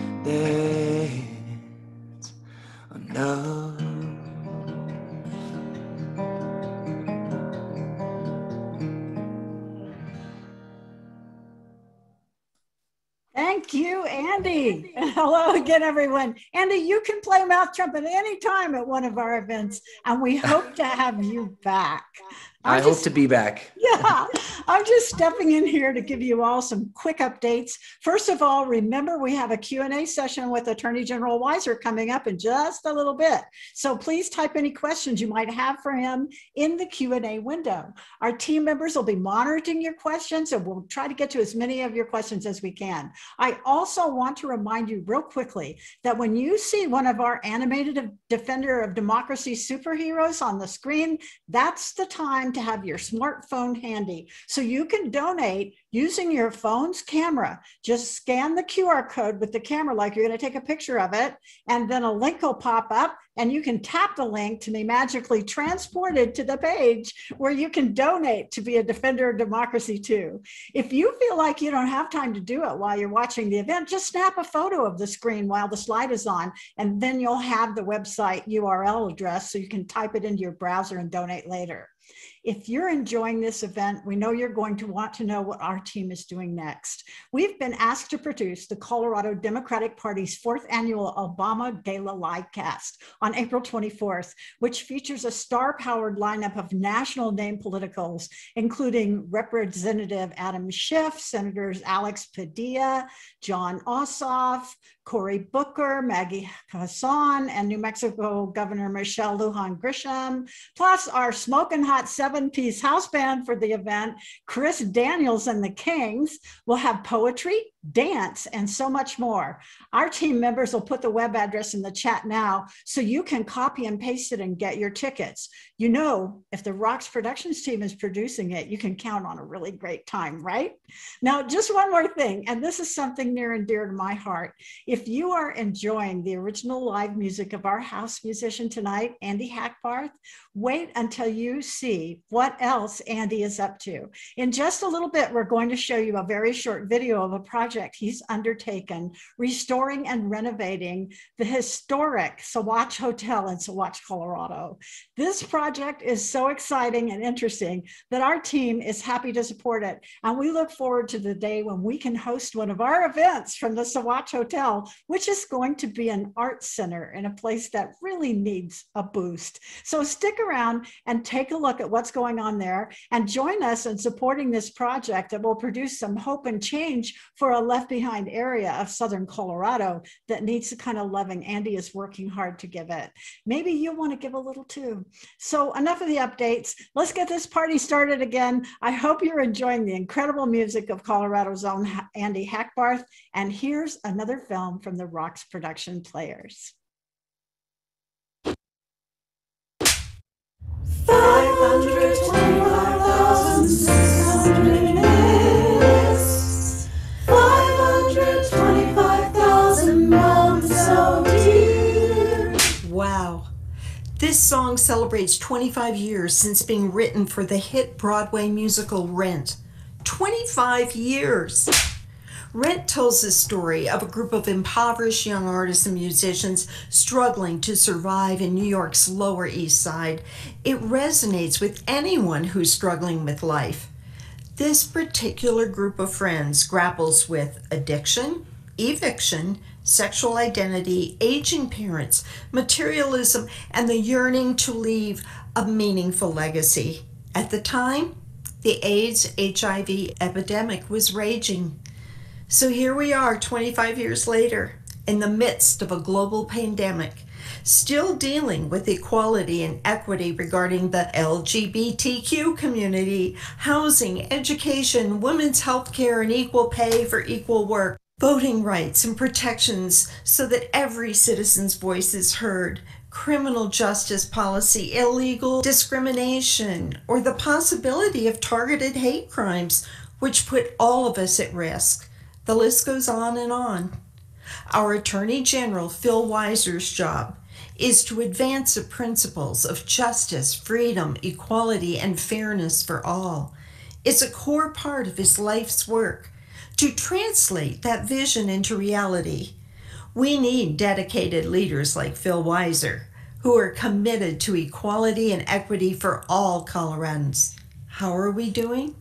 Hello again, everyone. Andy, you can play mouth trumpet anytime at one of our events, and we hope to have you back. I I'm hope just- to be back. yeah, I'm just stepping in here to give you all some quick updates. First of all, remember we have a Q&A session with Attorney General Weiser coming up in just a little bit. So please type any questions you might have for him in the Q&A window. Our team members will be monitoring your questions and we'll try to get to as many of your questions as we can. I also want to remind you real quickly that when you see one of our animated Defender of Democracy superheroes on the screen, that's the time to have your smartphone handy so you can donate using your phone's camera. Just scan the QR code with the camera like you're going to take a picture of it, and then a link will pop up, and you can tap the link to be magically transported to the page where you can donate to be a defender of democracy too. If you feel like you don't have time to do it while you're watching the event, just snap a photo of the screen while the slide is on, and then you'll have the website URL address so you can type it into your browser and donate later. If you're enjoying this event, we know you're going to want to know what our team is doing next. We've been asked to produce the Colorado Democratic Party's fourth annual Obama Gala livecast on April 24th, which features a star-powered lineup of national name politicals, including Representative Adam Schiff, Senators Alex Padilla, Jon Ossoff, Cory Booker, Maggie Hassan, and New Mexico Governor Michelle Lujan Grisham, plus our smoking hot seven piece house band for the event, Chris Daniels and the Kings, will have poetry, dance, and so much more. Our team members will put the web address in the chat now so you can copy and paste it and get your tickets. You know, if the Rox Productions team is producing it, you can count on a really great time, right? Now, just one more thing, and this is something near and dear to my heart. If you are enjoying the original live music of our house musician tonight, Andy Hackbarth, wait until you see what else Andy is up to. In just a little bit, we're going to show you a very short video of a project he's undertaken, restoring and renovating the historic Saguache Hotel in Saguache, Colorado. This project is so exciting and interesting that our team is happy to support it. And we look forward to the day when we can host one of our events from the Saguache Hotel, which is going to be an art center in a place that really needs a boost. So stick around and take a look at what's going on there and join us in supporting this project that will produce some hope and change for a left behind area of Southern Colorado that needs the kind of loving Andy is working hard to give it. Maybe you want to give a little too. So enough of the updates. Let's get this party started again. I hope you're enjoying the incredible music of Colorado's own Andy Hackbarth. And here's another film from the Rox production players. 525,600 This song celebrates 25 years since being written for the hit Broadway musical Rent. 25 years! Rent tells the story of a group of impoverished young artists and musicians struggling to survive in New York's Lower East Side. It resonates with anyone who's struggling with life. This particular group of friends grapples with addiction, eviction, sexual identity, aging parents, materialism, and the yearning to leave a meaningful legacy. At the time, the AIDS HIV epidemic was raging. So here we are 25 years later, in the midst of a global pandemic, still dealing with equality and equity regarding the LGBTQ community, housing, education, women's health care, and equal pay for equal work, voting rights and protections so that every citizen's voice is heard, criminal justice policy, illegal discrimination, or the possibility of targeted hate crimes, which put all of us at risk. The list goes on and on. Our Attorney General, Phil Weiser's job is to advance the principles of justice, freedom, equality, and fairness for all. It's a core part of his life's work to translate that vision into reality. We need dedicated leaders like Phil Weiser who are committed to equality and equity for all Coloradans. How are we doing?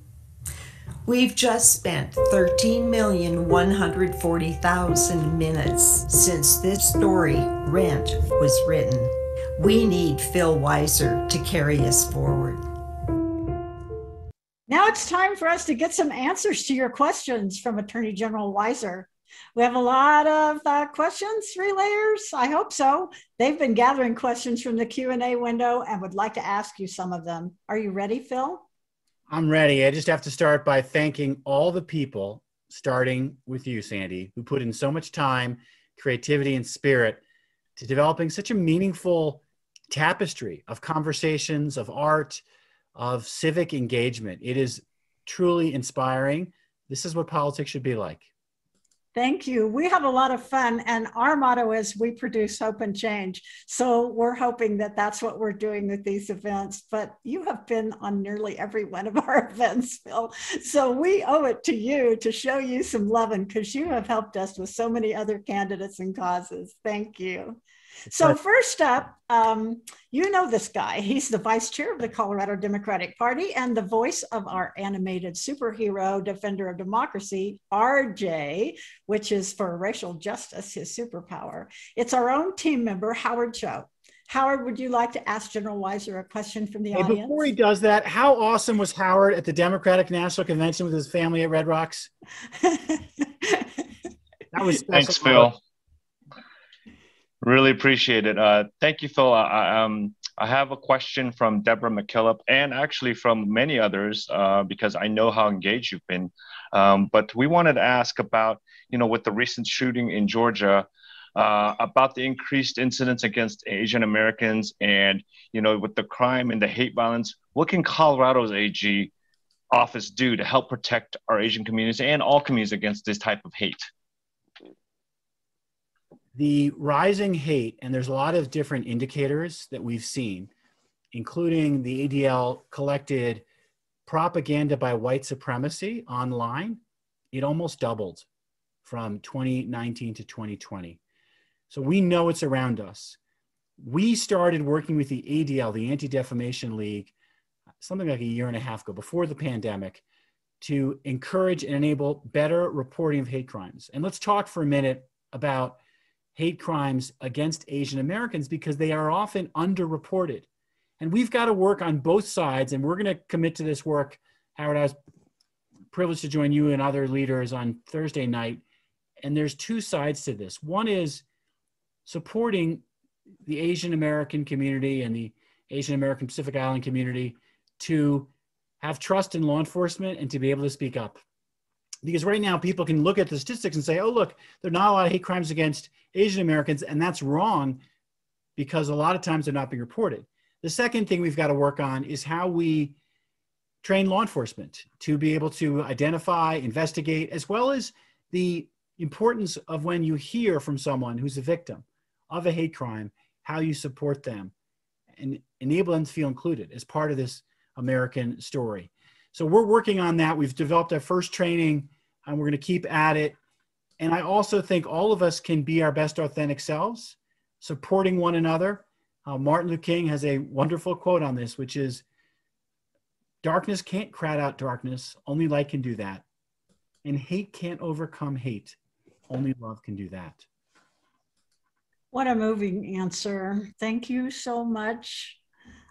We've just spent 13,140,000 minutes since this story, Rent, was written. We need Phil Weiser to carry us forward. Now it's time for us to get some answers to your questions from Attorney General Weiser. We have a lot of uh, questions, relayers. I hope so. They've been gathering questions from the Q&A window and would like to ask you some of them. Are you ready, Phil? I'm ready. I just have to start by thanking all the people, starting with you, Sandy, who put in so much time, creativity, and spirit to developing such a meaningful tapestry of conversations, of art, of civic engagement. It is truly inspiring. This is what politics should be like. Thank you. We have a lot of fun, and our motto is we produce hope and change. So we're hoping that that's what we're doing with these events. But you have been on nearly every one of our events, Phil. So we owe it to you to show you some loving because you have helped us with so many other candidates and causes. Thank you. So first up, um, you know this guy. He's the vice chair of the Colorado Democratic Party and the voice of our animated superhero, defender of democracy, RJ, which is for racial justice, his superpower. It's our own team member, Howard Chou. Howard, would you like to ask General Weiser a question from the Hey, audience? before he does that, how awesome was Howard at the Democratic National Convention with his family at Red Rocks? that was special. Thanks, Phil. Really appreciate it. Uh, thank you, Phil. I, um, I have a question from Deborah McKillop and actually from many others uh, because I know how engaged you've been. Um, but we wanted to ask about, you know, with the recent shooting in Georgia, uh, about the increased incidents against Asian Americans and, you know, with the crime and the hate violence, what can Colorado's AG office do to help protect our Asian communities and all communities against this type of hate? The rising hate, and there's a lot of different indicators that we've seen, including the ADL collected propaganda by white supremacy online. It almost doubled from 2019 to 2020. So we know it's around us. We started working with the ADL, the Anti Defamation League, something like a year and a half ago, before the pandemic, to encourage and enable better reporting of hate crimes. And let's talk for a minute about hate crimes against Asian Americans because they are often underreported. And we've got to work on both sides, and we're going to commit to this work. Howard, I was privileged to join you and other leaders on Thursday night. And there's two sides to this. One is supporting the Asian American community and the Asian American Pacific Island community to have trust in law enforcement and to be able to speak up because right now people can look at the statistics and say, oh, look, there are not a lot of hate crimes against Asian Americans, and that's wrong because a lot of times they're not being reported. The second thing we've got to work on is how we train law enforcement to be able to identify, investigate, as well as the importance of when you hear from someone who's a victim of a hate crime, how you support them and enable them to feel included as part of this American story. So we're working on that. We've developed our first training and we're going to keep at it. And I also think all of us can be our best authentic selves, supporting one another. Uh, Martin Luther King has a wonderful quote on this, which is Darkness can't crowd out darkness, only light can do that. And hate can't overcome hate, only love can do that. What a moving answer. Thank you so much.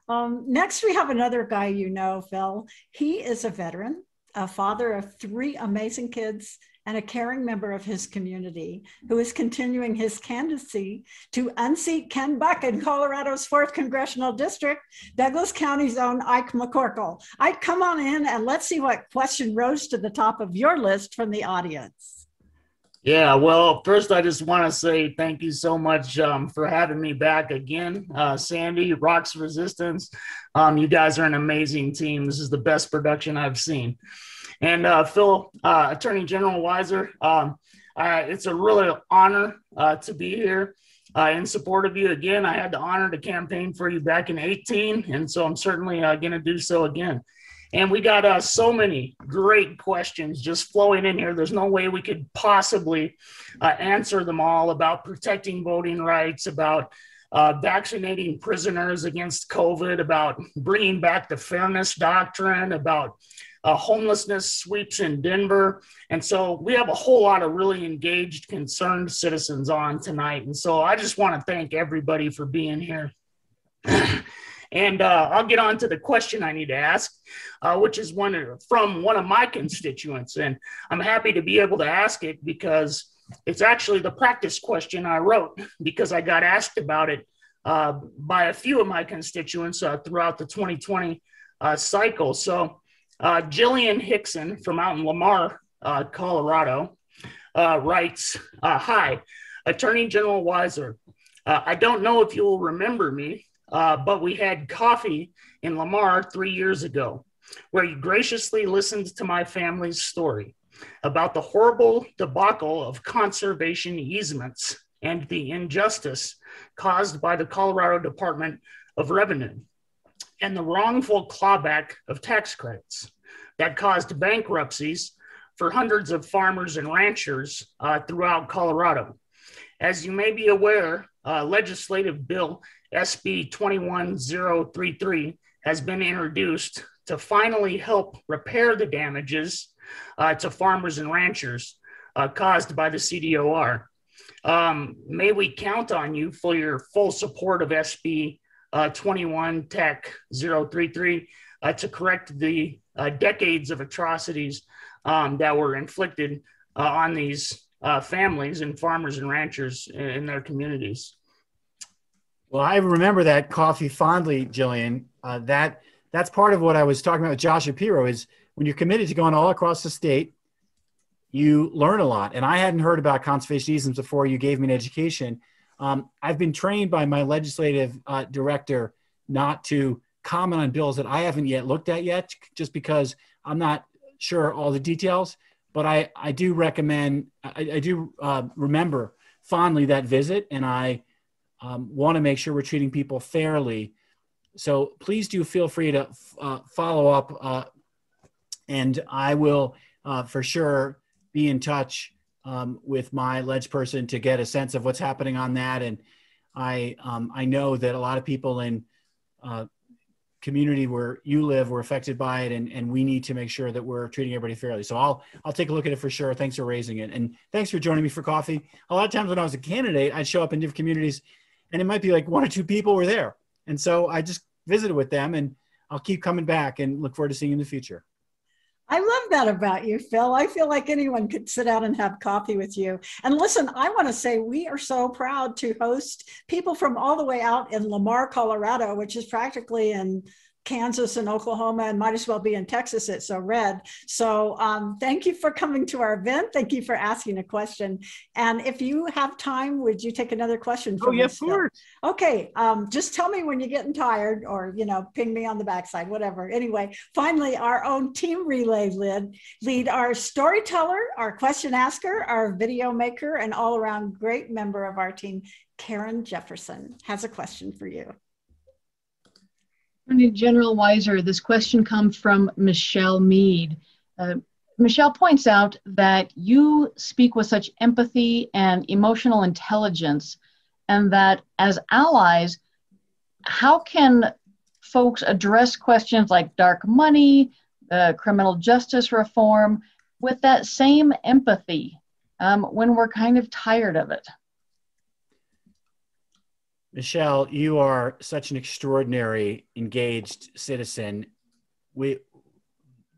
Um, next, we have another guy you know, Phil. He is a veteran, a father of three amazing kids, and a caring member of his community who is continuing his candidacy to unseat Ken Buck in Colorado's 4th Congressional District, Douglas County's own Ike McCorkle. Ike, come on in and let's see what question rose to the top of your list from the audience. Yeah, well, first I just want to say thank you so much um, for having me back again, uh, Sandy, Rox Resistance. Um, you guys are an amazing team. This is the best production I've seen. And uh, Phil, uh, Attorney General Weiser, um, uh, it's a really honor uh, to be here uh, in support of you again. I had the honor to campaign for you back in 18, and so I'm certainly going to do so again. And we got uh, so many great questions just flowing in here. There's no way we could possibly uh, answer them all about protecting voting rights, about uh, vaccinating prisoners against COVID, about bringing back the fairness doctrine, about uh, homelessness sweeps in Denver. And so we have a whole lot of really engaged, concerned citizens on tonight. And so I just want to thank everybody for being here. And uh, I'll get on to the question I need to ask, uh, which is one of- from one of my constituents. And I'm happy to be able to ask it because it's actually the practice question I wrote because I got asked about it uh, by a few of my constituents uh, throughout the 2020 uh, cycle. So, uh, Jillian Hickson from out in Lamar, uh, Colorado, uh, writes uh, Hi, Attorney General Weiser. Uh, I don't know if you'll remember me, uh, but we had coffee in Lamar three years ago, where you graciously listened to my family's story about the horrible debacle of conservation easements and the injustice caused by the Colorado Department of Revenue and the wrongful clawback of tax credits that caused bankruptcies for hundreds of farmers and ranchers uh, throughout Colorado. As you may be aware, uh, legislative bill SB 21033 has been introduced to finally help repair the damages uh, to farmers and ranchers uh, caused by the CDOR. Um, may we count on you for your full support of SB uh, 21 Tech 033 uh, to correct the uh, decades of atrocities um, that were inflicted uh, on these families and farmers and ranchers in, in their communities. Well, I remember that coffee fondly, Jillian. Uh, that that's part of what I was talking about with Josh Shapiro is when you're committed to going all across the state, you learn a lot. And I hadn't heard about conservation easements before you gave me an education. Um, I've been trained by my legislative uh, director not to comment on bills that I haven't yet looked at yet, just because I'm not sure all the details. But I, I do recommend, I, I do uh, remember fondly that visit, and I um, want to make sure we're treating people fairly. So please do feel free to uh, follow up, uh, and I will uh, for sure be in touch um, with my ledge person to get a sense of what's happening on that. And I um, I know that a lot of people in uh, community where you live were affected by it, and, and we need to make sure that we're treating everybody fairly. So I'll I'll take a look at it for sure. Thanks for raising it, and thanks for joining me for coffee. A lot of times when I was a candidate, I'd show up in different communities, and it might be like one or two people were there, and so I just visited with them, and I'll keep coming back and look forward to seeing you in the future. I love that about you, Phil. I feel like anyone could sit down and have coffee with you. And listen, I want to say we are so proud to host people from all the way out in Lamar, Colorado, which is practically in Kansas and Oklahoma and might as well be in Texas. It's so red. So um, thank you for coming to our event. Thank you for asking a question. And if you have time, would you take another question? Oh, From yeah, us, of course. Okay. Um, just tell me when you're getting tired or, you know, ping me on the backside, whatever. Anyway, finally, our own team relay lead, lead our storyteller, our question asker, our video maker, and all around great member of our team, Karen Jefferson, has a question for you. Attorney General Weiser, this question comes from Michelle Mead. Uh, Michelle points out that you speak with such empathy and emotional intelligence, and that as allies, how can folks address questions like dark money, uh, criminal justice reform, with that same empathy um, when we're kind of tired of it? Michelle, you are such an extraordinary, engaged citizen. We,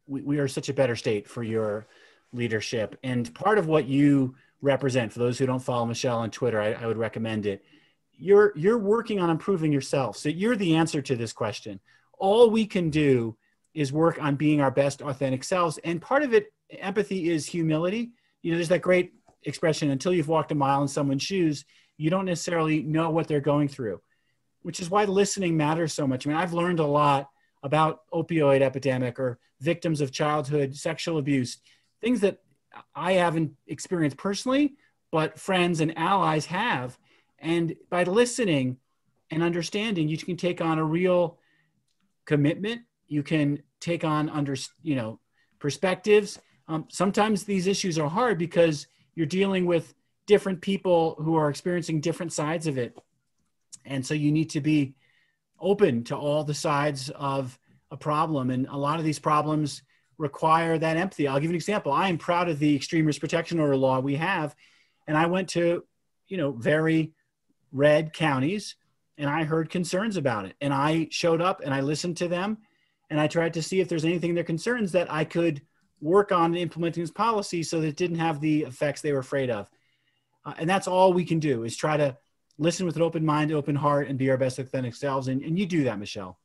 we, we are such a better state for your leadership. And part of what you represent, for those who don't follow Michelle on Twitter, I, I would recommend it. You're, you're working on improving yourself. So you're the answer to this question. All we can do is work on being our best authentic selves. And part of it, empathy is humility. You know, there's that great expression until you've walked a mile in someone's shoes, you don't necessarily know what they're going through, which is why listening matters so much. I mean, I've learned a lot about opioid epidemic or victims of childhood sexual abuse, things that I haven't experienced personally, but friends and allies have. And by listening and understanding, you can take on a real commitment. You can take on under you know perspectives. Um, sometimes these issues are hard because you're dealing with different people who are experiencing different sides of it. And so you need to be open to all the sides of a problem. And a lot of these problems require that empathy. I'll give you an example. I am proud of the extreme risk protection order law we have. And I went to, you know, very red counties and I heard concerns about it. And I showed up and I listened to them and I tried to see if there's anything in their concerns that I could work on implementing this policy so that it didn't have the effects they were afraid of. Uh, and that's all we can do is try to listen with an open mind, open heart, and be our best authentic selves. And, and you do that, Michelle.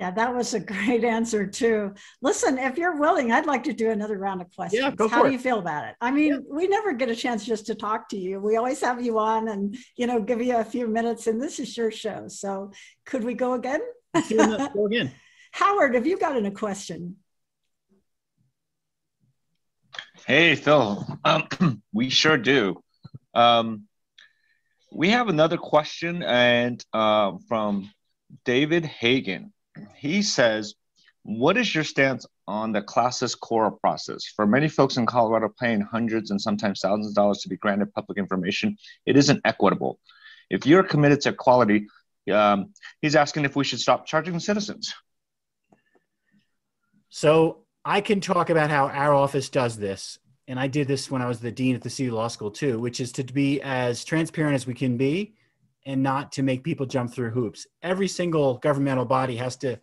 Yeah, that was a great answer too. Listen, if you're willing, I'd like to do another round of questions. Yeah, go How for do it. you feel about it? I mean, we never get a chance just to talk to you. We always have you on and you know give you a few minutes, and this is your show. So could we go again? go again. Howard, have you got a question? Hey, Phil. Um, we sure do. Um, we have another question, and uh, from David Hagan. He says, "What is your stance on the classes CORA process? For many folks in Colorado, paying hundreds and sometimes thousands of dollars to be granted public information, it isn't equitable. If you're committed to equality, um, he's asking if we should stop charging citizens." So I can talk about how our office does this. And I did this when I was the dean at the CU Law School too, which is to be as transparent as we can be and not to make people jump through hoops. Every single governmental body has to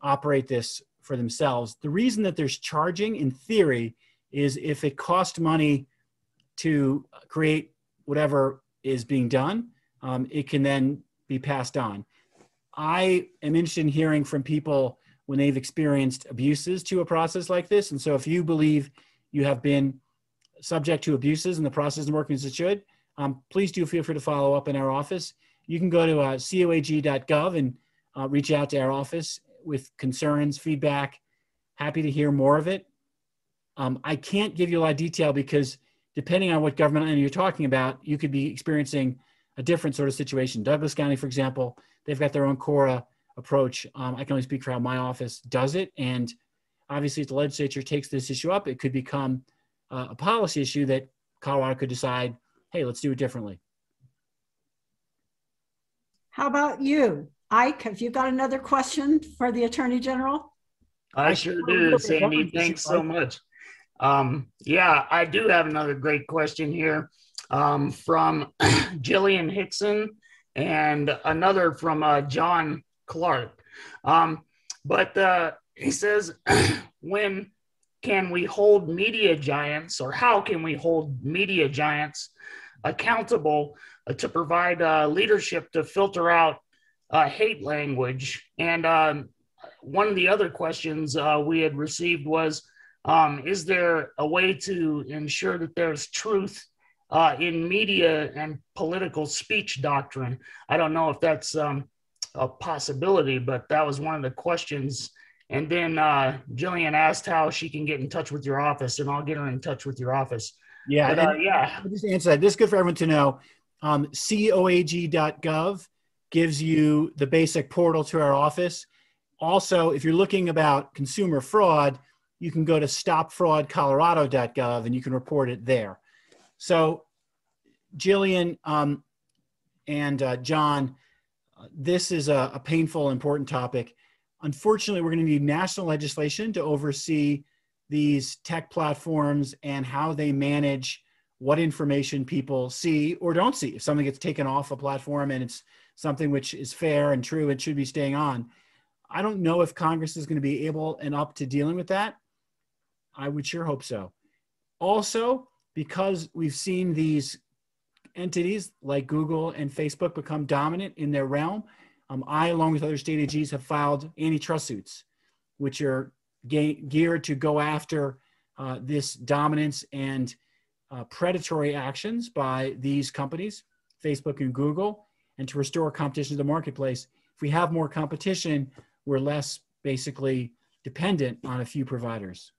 operate this for themselves. The reason that there's charging in theory is if it costs money to create whatever is being done, um, it can then be passed on. I am interested in hearing from people when they've experienced abuses to a process like this. And so if you believe you have been subject to abuses and the process isn't working as it should, um, please do feel free to follow up in our office. You can go to uh, coag.gov and uh, reach out to our office with concerns, feedback. Happy to hear more of it. Um, I can't give you a lot of detail because depending on what government you're talking about, you could be experiencing a different sort of situation. Douglas County, for example, they've got their own CORA approach. Um, I can only speak for how my office does it. And obviously, if the legislature takes this issue up, it could become uh, a policy issue that Colorado could decide, hey, let's do it differently. How about you, Ike? Have you got another question for the Attorney General? I sure do, Sandy. Thanks so much. Um, yeah, I do have another great question here um, from Jillian Hickson and another from uh, John Clark. Um, but uh, he says, when can we hold media giants, or how can we hold media giants accountable uh, to provide uh, leadership to filter out uh, hate language? And um, one of the other questions uh, we had received was um, Is there a way to ensure that there's truth uh, in media and political speech doctrine? I don't know if that's um, a possibility, but that was one of the questions. And then uh, Jillian asked how she can get in touch with your office, and I'll get her in touch with your office. Yeah, But, uh, and yeah. I'll just answer that. This is good for everyone to know. Um, coag.gov gives you the basic portal to our office. Also, if you're looking about consumer fraud, you can go to stopfraudcolorado.gov and you can report it there. So, Jillian um, and uh, John, this is a, a painful, important topic. Unfortunately, we're going to need national legislation to oversee these tech platforms and how they manage what information people see or don't see. If something gets taken off a platform and it's something which is fair and true and should be staying on, I don't know if Congress is going to be able and up to dealing with that. I would sure hope so. Also, because we've seen these entities like Google and Facebook become dominant in their realm, um, I, along with other state AGs, have filed antitrust suits, which are ge- geared to go after uh, this dominance and uh, predatory actions by these companies, Facebook and Google, and to restore competition to the marketplace. If we have more competition, we're less basically dependent on a few providers.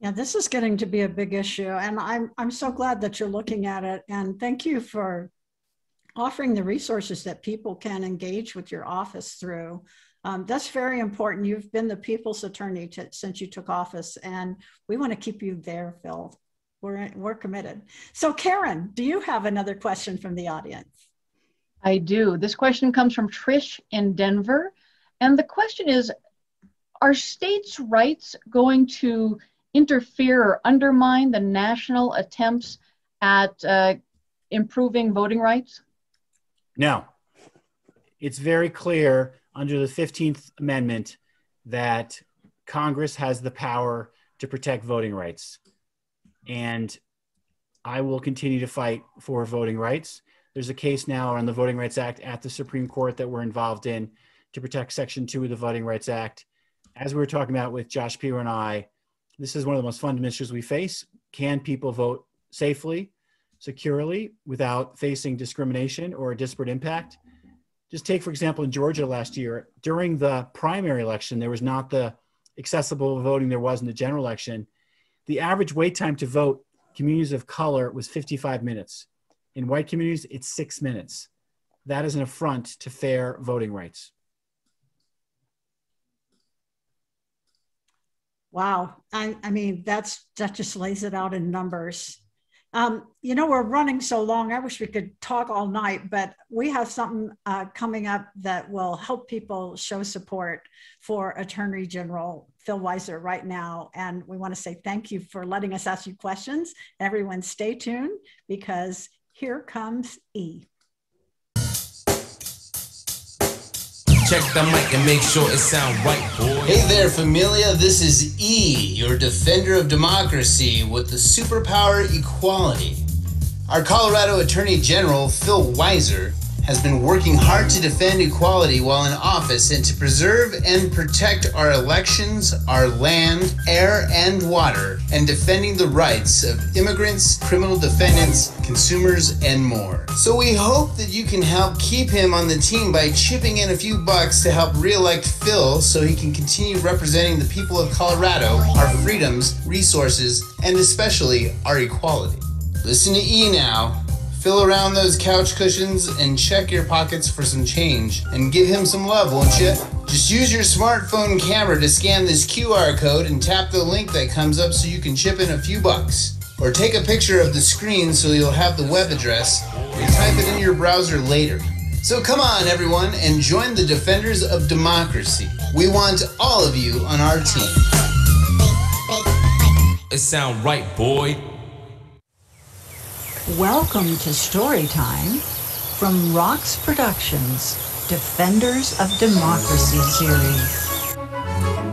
Yeah, this is getting to be a big issue, and I'm I'm so glad that you're looking at it. And thank you for offering the resources that people can engage with your office through. Um, that's very important. You've been the people's attorney to, since you took office, and we want to keep you there, Phil. We're we're committed. So, Karen, do you have another question from the audience? I do. This question comes from Trish in Denver. And the question is Are states' rights going to interfere or undermine the national attempts at uh, improving voting rights? No. It's very clear under the 15th Amendment that Congress has the power to protect voting rights. And I will continue to fight for voting rights. There's a case now on the Voting Rights Act at the Supreme Court that we're involved in to protect Section 2 of the Voting Rights Act. As we were talking about with Josh Shapiro and I, this is one of the most fundamental issues we face. Can people vote safely, securely, without facing discrimination or a disparate impact? Just take, for example, in Georgia last year, during the primary election, there was not the accessible voting there was in the general election. The average wait time to vote, communities of color, was 55 minutes. In white communities, it's six minutes. That is an affront to fair voting rights. Wow. I, I mean, that's that just lays it out in numbers. Um, you know, we're running so long. I wish we could talk all night, but we have something uh, coming up that will help people show support for Attorney General Phil Weiser right now. And we want to say thank you for letting us ask you questions. Everyone, stay tuned because here comes E. Check the mic and make sure it sound right, boy. Hey there, familia. This is E, your defender of democracy with the superpower equality. Our Colorado Attorney General, Phil Weiser, has been working hard to defend equality while in office and to preserve and protect our elections, our land, air, and water, and defending the rights of immigrants, criminal defendants, consumers, and more. So we hope that you can help keep him on the team by chipping in a few bucks to help re-elect Phil so he can continue representing the people of Colorado, our freedoms, resources, and especially our equality. Listen to E now. Fill around those couch cushions and check your pockets for some change. And give him some love, won't you? Just use your smartphone camera to scan this QR code and tap the link that comes up so you can chip in a few bucks. Or take a picture of the screen so you'll have the web address and type it in your browser later. So come on, everyone, and join the defenders of democracy. We want all of you on our team. It sound right, boy. Welcome to Storytime from Rox Productions Defenders of Democracy series.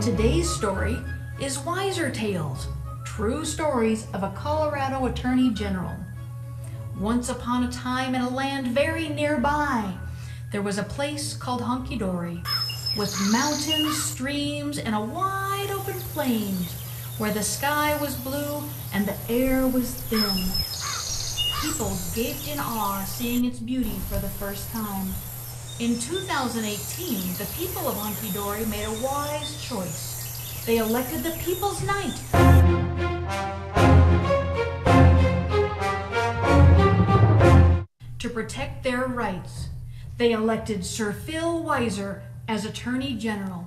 Today's story is Wiser Tales True Stories of a Colorado Attorney General. Once upon a time, in a land very nearby, there was a place called Hunky Dory with mountains, streams, and a wide open plain where the sky was blue and the air was thin. People gaped in awe seeing its beauty for the first time. In 2018, the people of Hunky Dory made a wise choice. They elected the People's Knight. To protect their rights, they elected Sir Phil Weiser as Attorney General.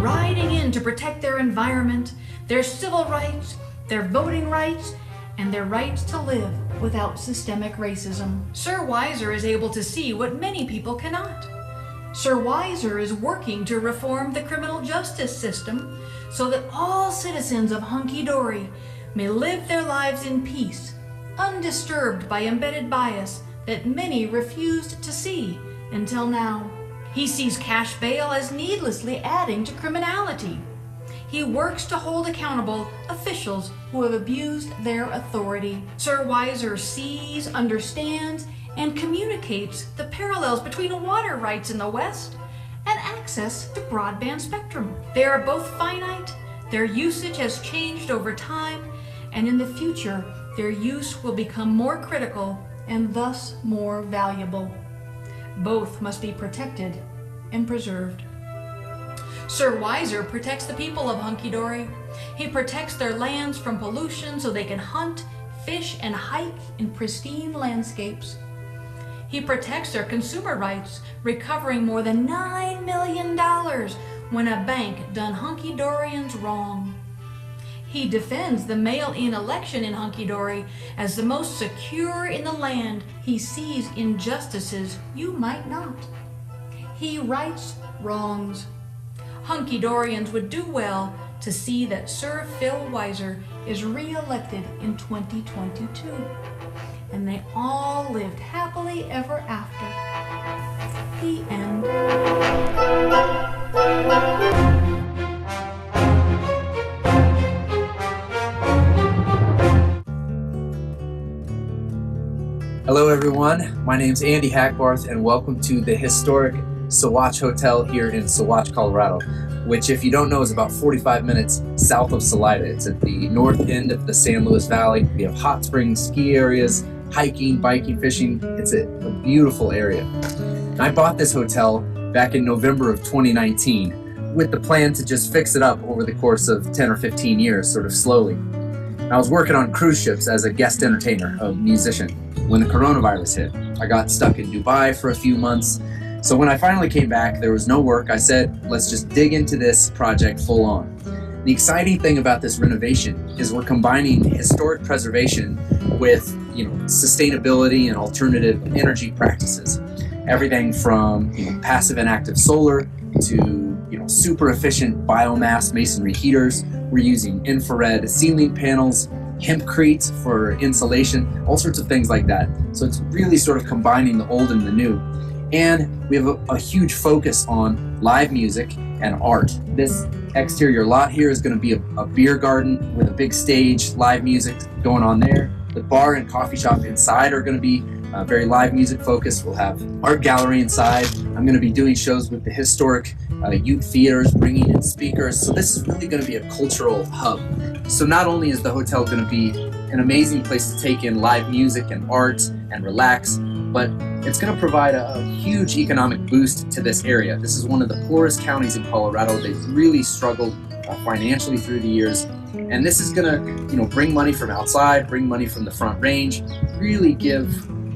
Riding in to protect their environment, their civil rights, their voting rights, and their rights to live without systemic racism. Sir Weiser is able to see what many people cannot. Sir Weiser is working to reform the criminal justice system so that all citizens of Hunky Dory may live their lives in peace, undisturbed by embedded bias that many refused to see until now. He sees cash bail as needlessly adding to criminality. He works to hold accountable officials who have abused their authority. Sir Weiser sees, understands, and communicates the parallels between water rights in the West and access to broadband spectrum. They are both finite, their usage has changed over time, and in the future, their use will become more critical and thus more valuable. Both must be protected and preserved. Sir Weiser protects the people of Hunky Dory. He protects their lands from pollution so they can hunt, fish, and hike in pristine landscapes. He protects their consumer rights, recovering more than $9 million when a bank done Hunky Dorians wrong. He defends the mail in election in Hunky Dory as the most secure in the land. He sees injustices you might not. He rights wrongs. Hunky Dorians would do well to see that Sir Phil Weiser is re-elected in 2022. And they all lived happily ever after. The end. Hello, everyone. My name is Andy Hackbarth, and welcome to the historic Saguache Hotel here in Saguache, Colorado, which, if you don't know, is about 45 minutes south of Salida. It's at the north end of the San Luis Valley. We have hot springs, ski areas, hiking, biking, fishing. It's a, a beautiful area. I bought this hotel back in November of 2019 with the plan to just fix it up over the course of 10 or 15 years, sort of slowly. I was working on cruise ships as a guest entertainer, a musician, when the coronavirus hit. I got stuck in Dubai for a few months. So when I finally came back, there was no work. I said, let's just dig into this project full on. The exciting thing about this renovation is we're combining historic preservation with, you know, sustainability and alternative energy practices. Everything from, you know, passive and active solar to, you know, super efficient biomass masonry heaters. We're using infrared ceiling panels, hempcrete for insulation, all sorts of things like that. So it's really sort of combining the old and the new. And we have a, a huge focus on live music and art. This exterior lot here is going to be a, a beer garden with a big stage, live music going on there. The bar and coffee shop inside are going to be uh, very live music focused. We'll have art gallery inside. I'm going to be doing shows with the historic uh, youth theaters, bringing in speakers. So this is really going to be a cultural hub. So not only is the hotel going to be an amazing place to take in live music and art and relax, but it's going to provide a, a huge economic boost to this area. This is one of the poorest counties in Colorado. They've really struggled uh, financially through the years. And this is going to, you know, bring money from outside, bring money from the front range, really give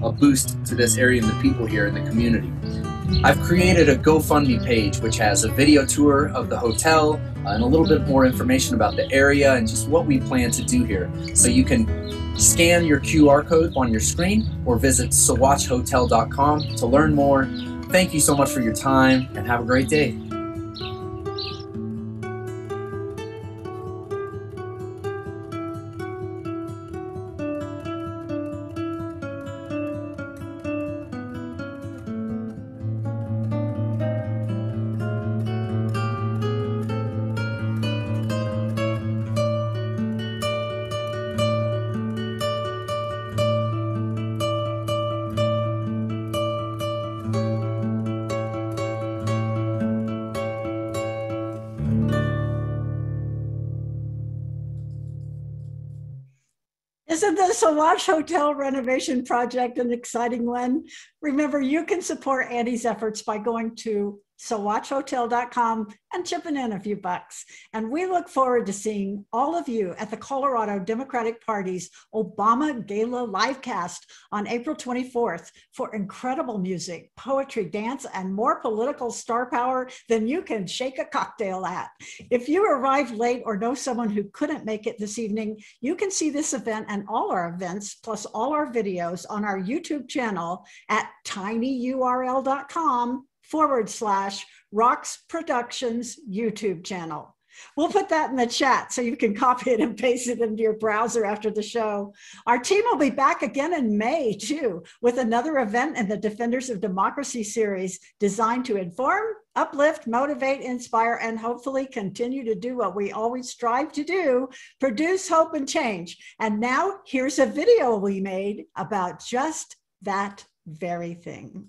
a boost to this area and the people here in the community. I've created a GoFundMe page which has a video tour of the hotel and a little bit more information about the area and just what we plan to do here. So you can scan your QR code on your screen or visit saguachehotel.com to learn more. Thank you so much for your time and have a great day. A Watch Hotel renovation project an exciting one? Remember, you can support Andy's efforts by going to saguachehotel.com and chipping in a few bucks. And we look forward to seeing all of you at the Colorado Democratic Party's Obama Gala livecast on April 24th for incredible music, poetry, dance, and more political star power than you can shake a cocktail at. If you arrived late or know someone who couldn't make it this evening, you can see this event and all our events, plus all our videos on our YouTube channel at tinyurl.com forward slash Rox Productions YouTube channel. We'll put that in the chat so you can copy it and paste it into your browser after the show. Our team will be back again in May, too, with another event in the Defenders of Democracy series designed to inform, uplift, motivate, inspire, and hopefully continue to do what we always strive to do produce hope and change. And now here's a video we made about just that very thing.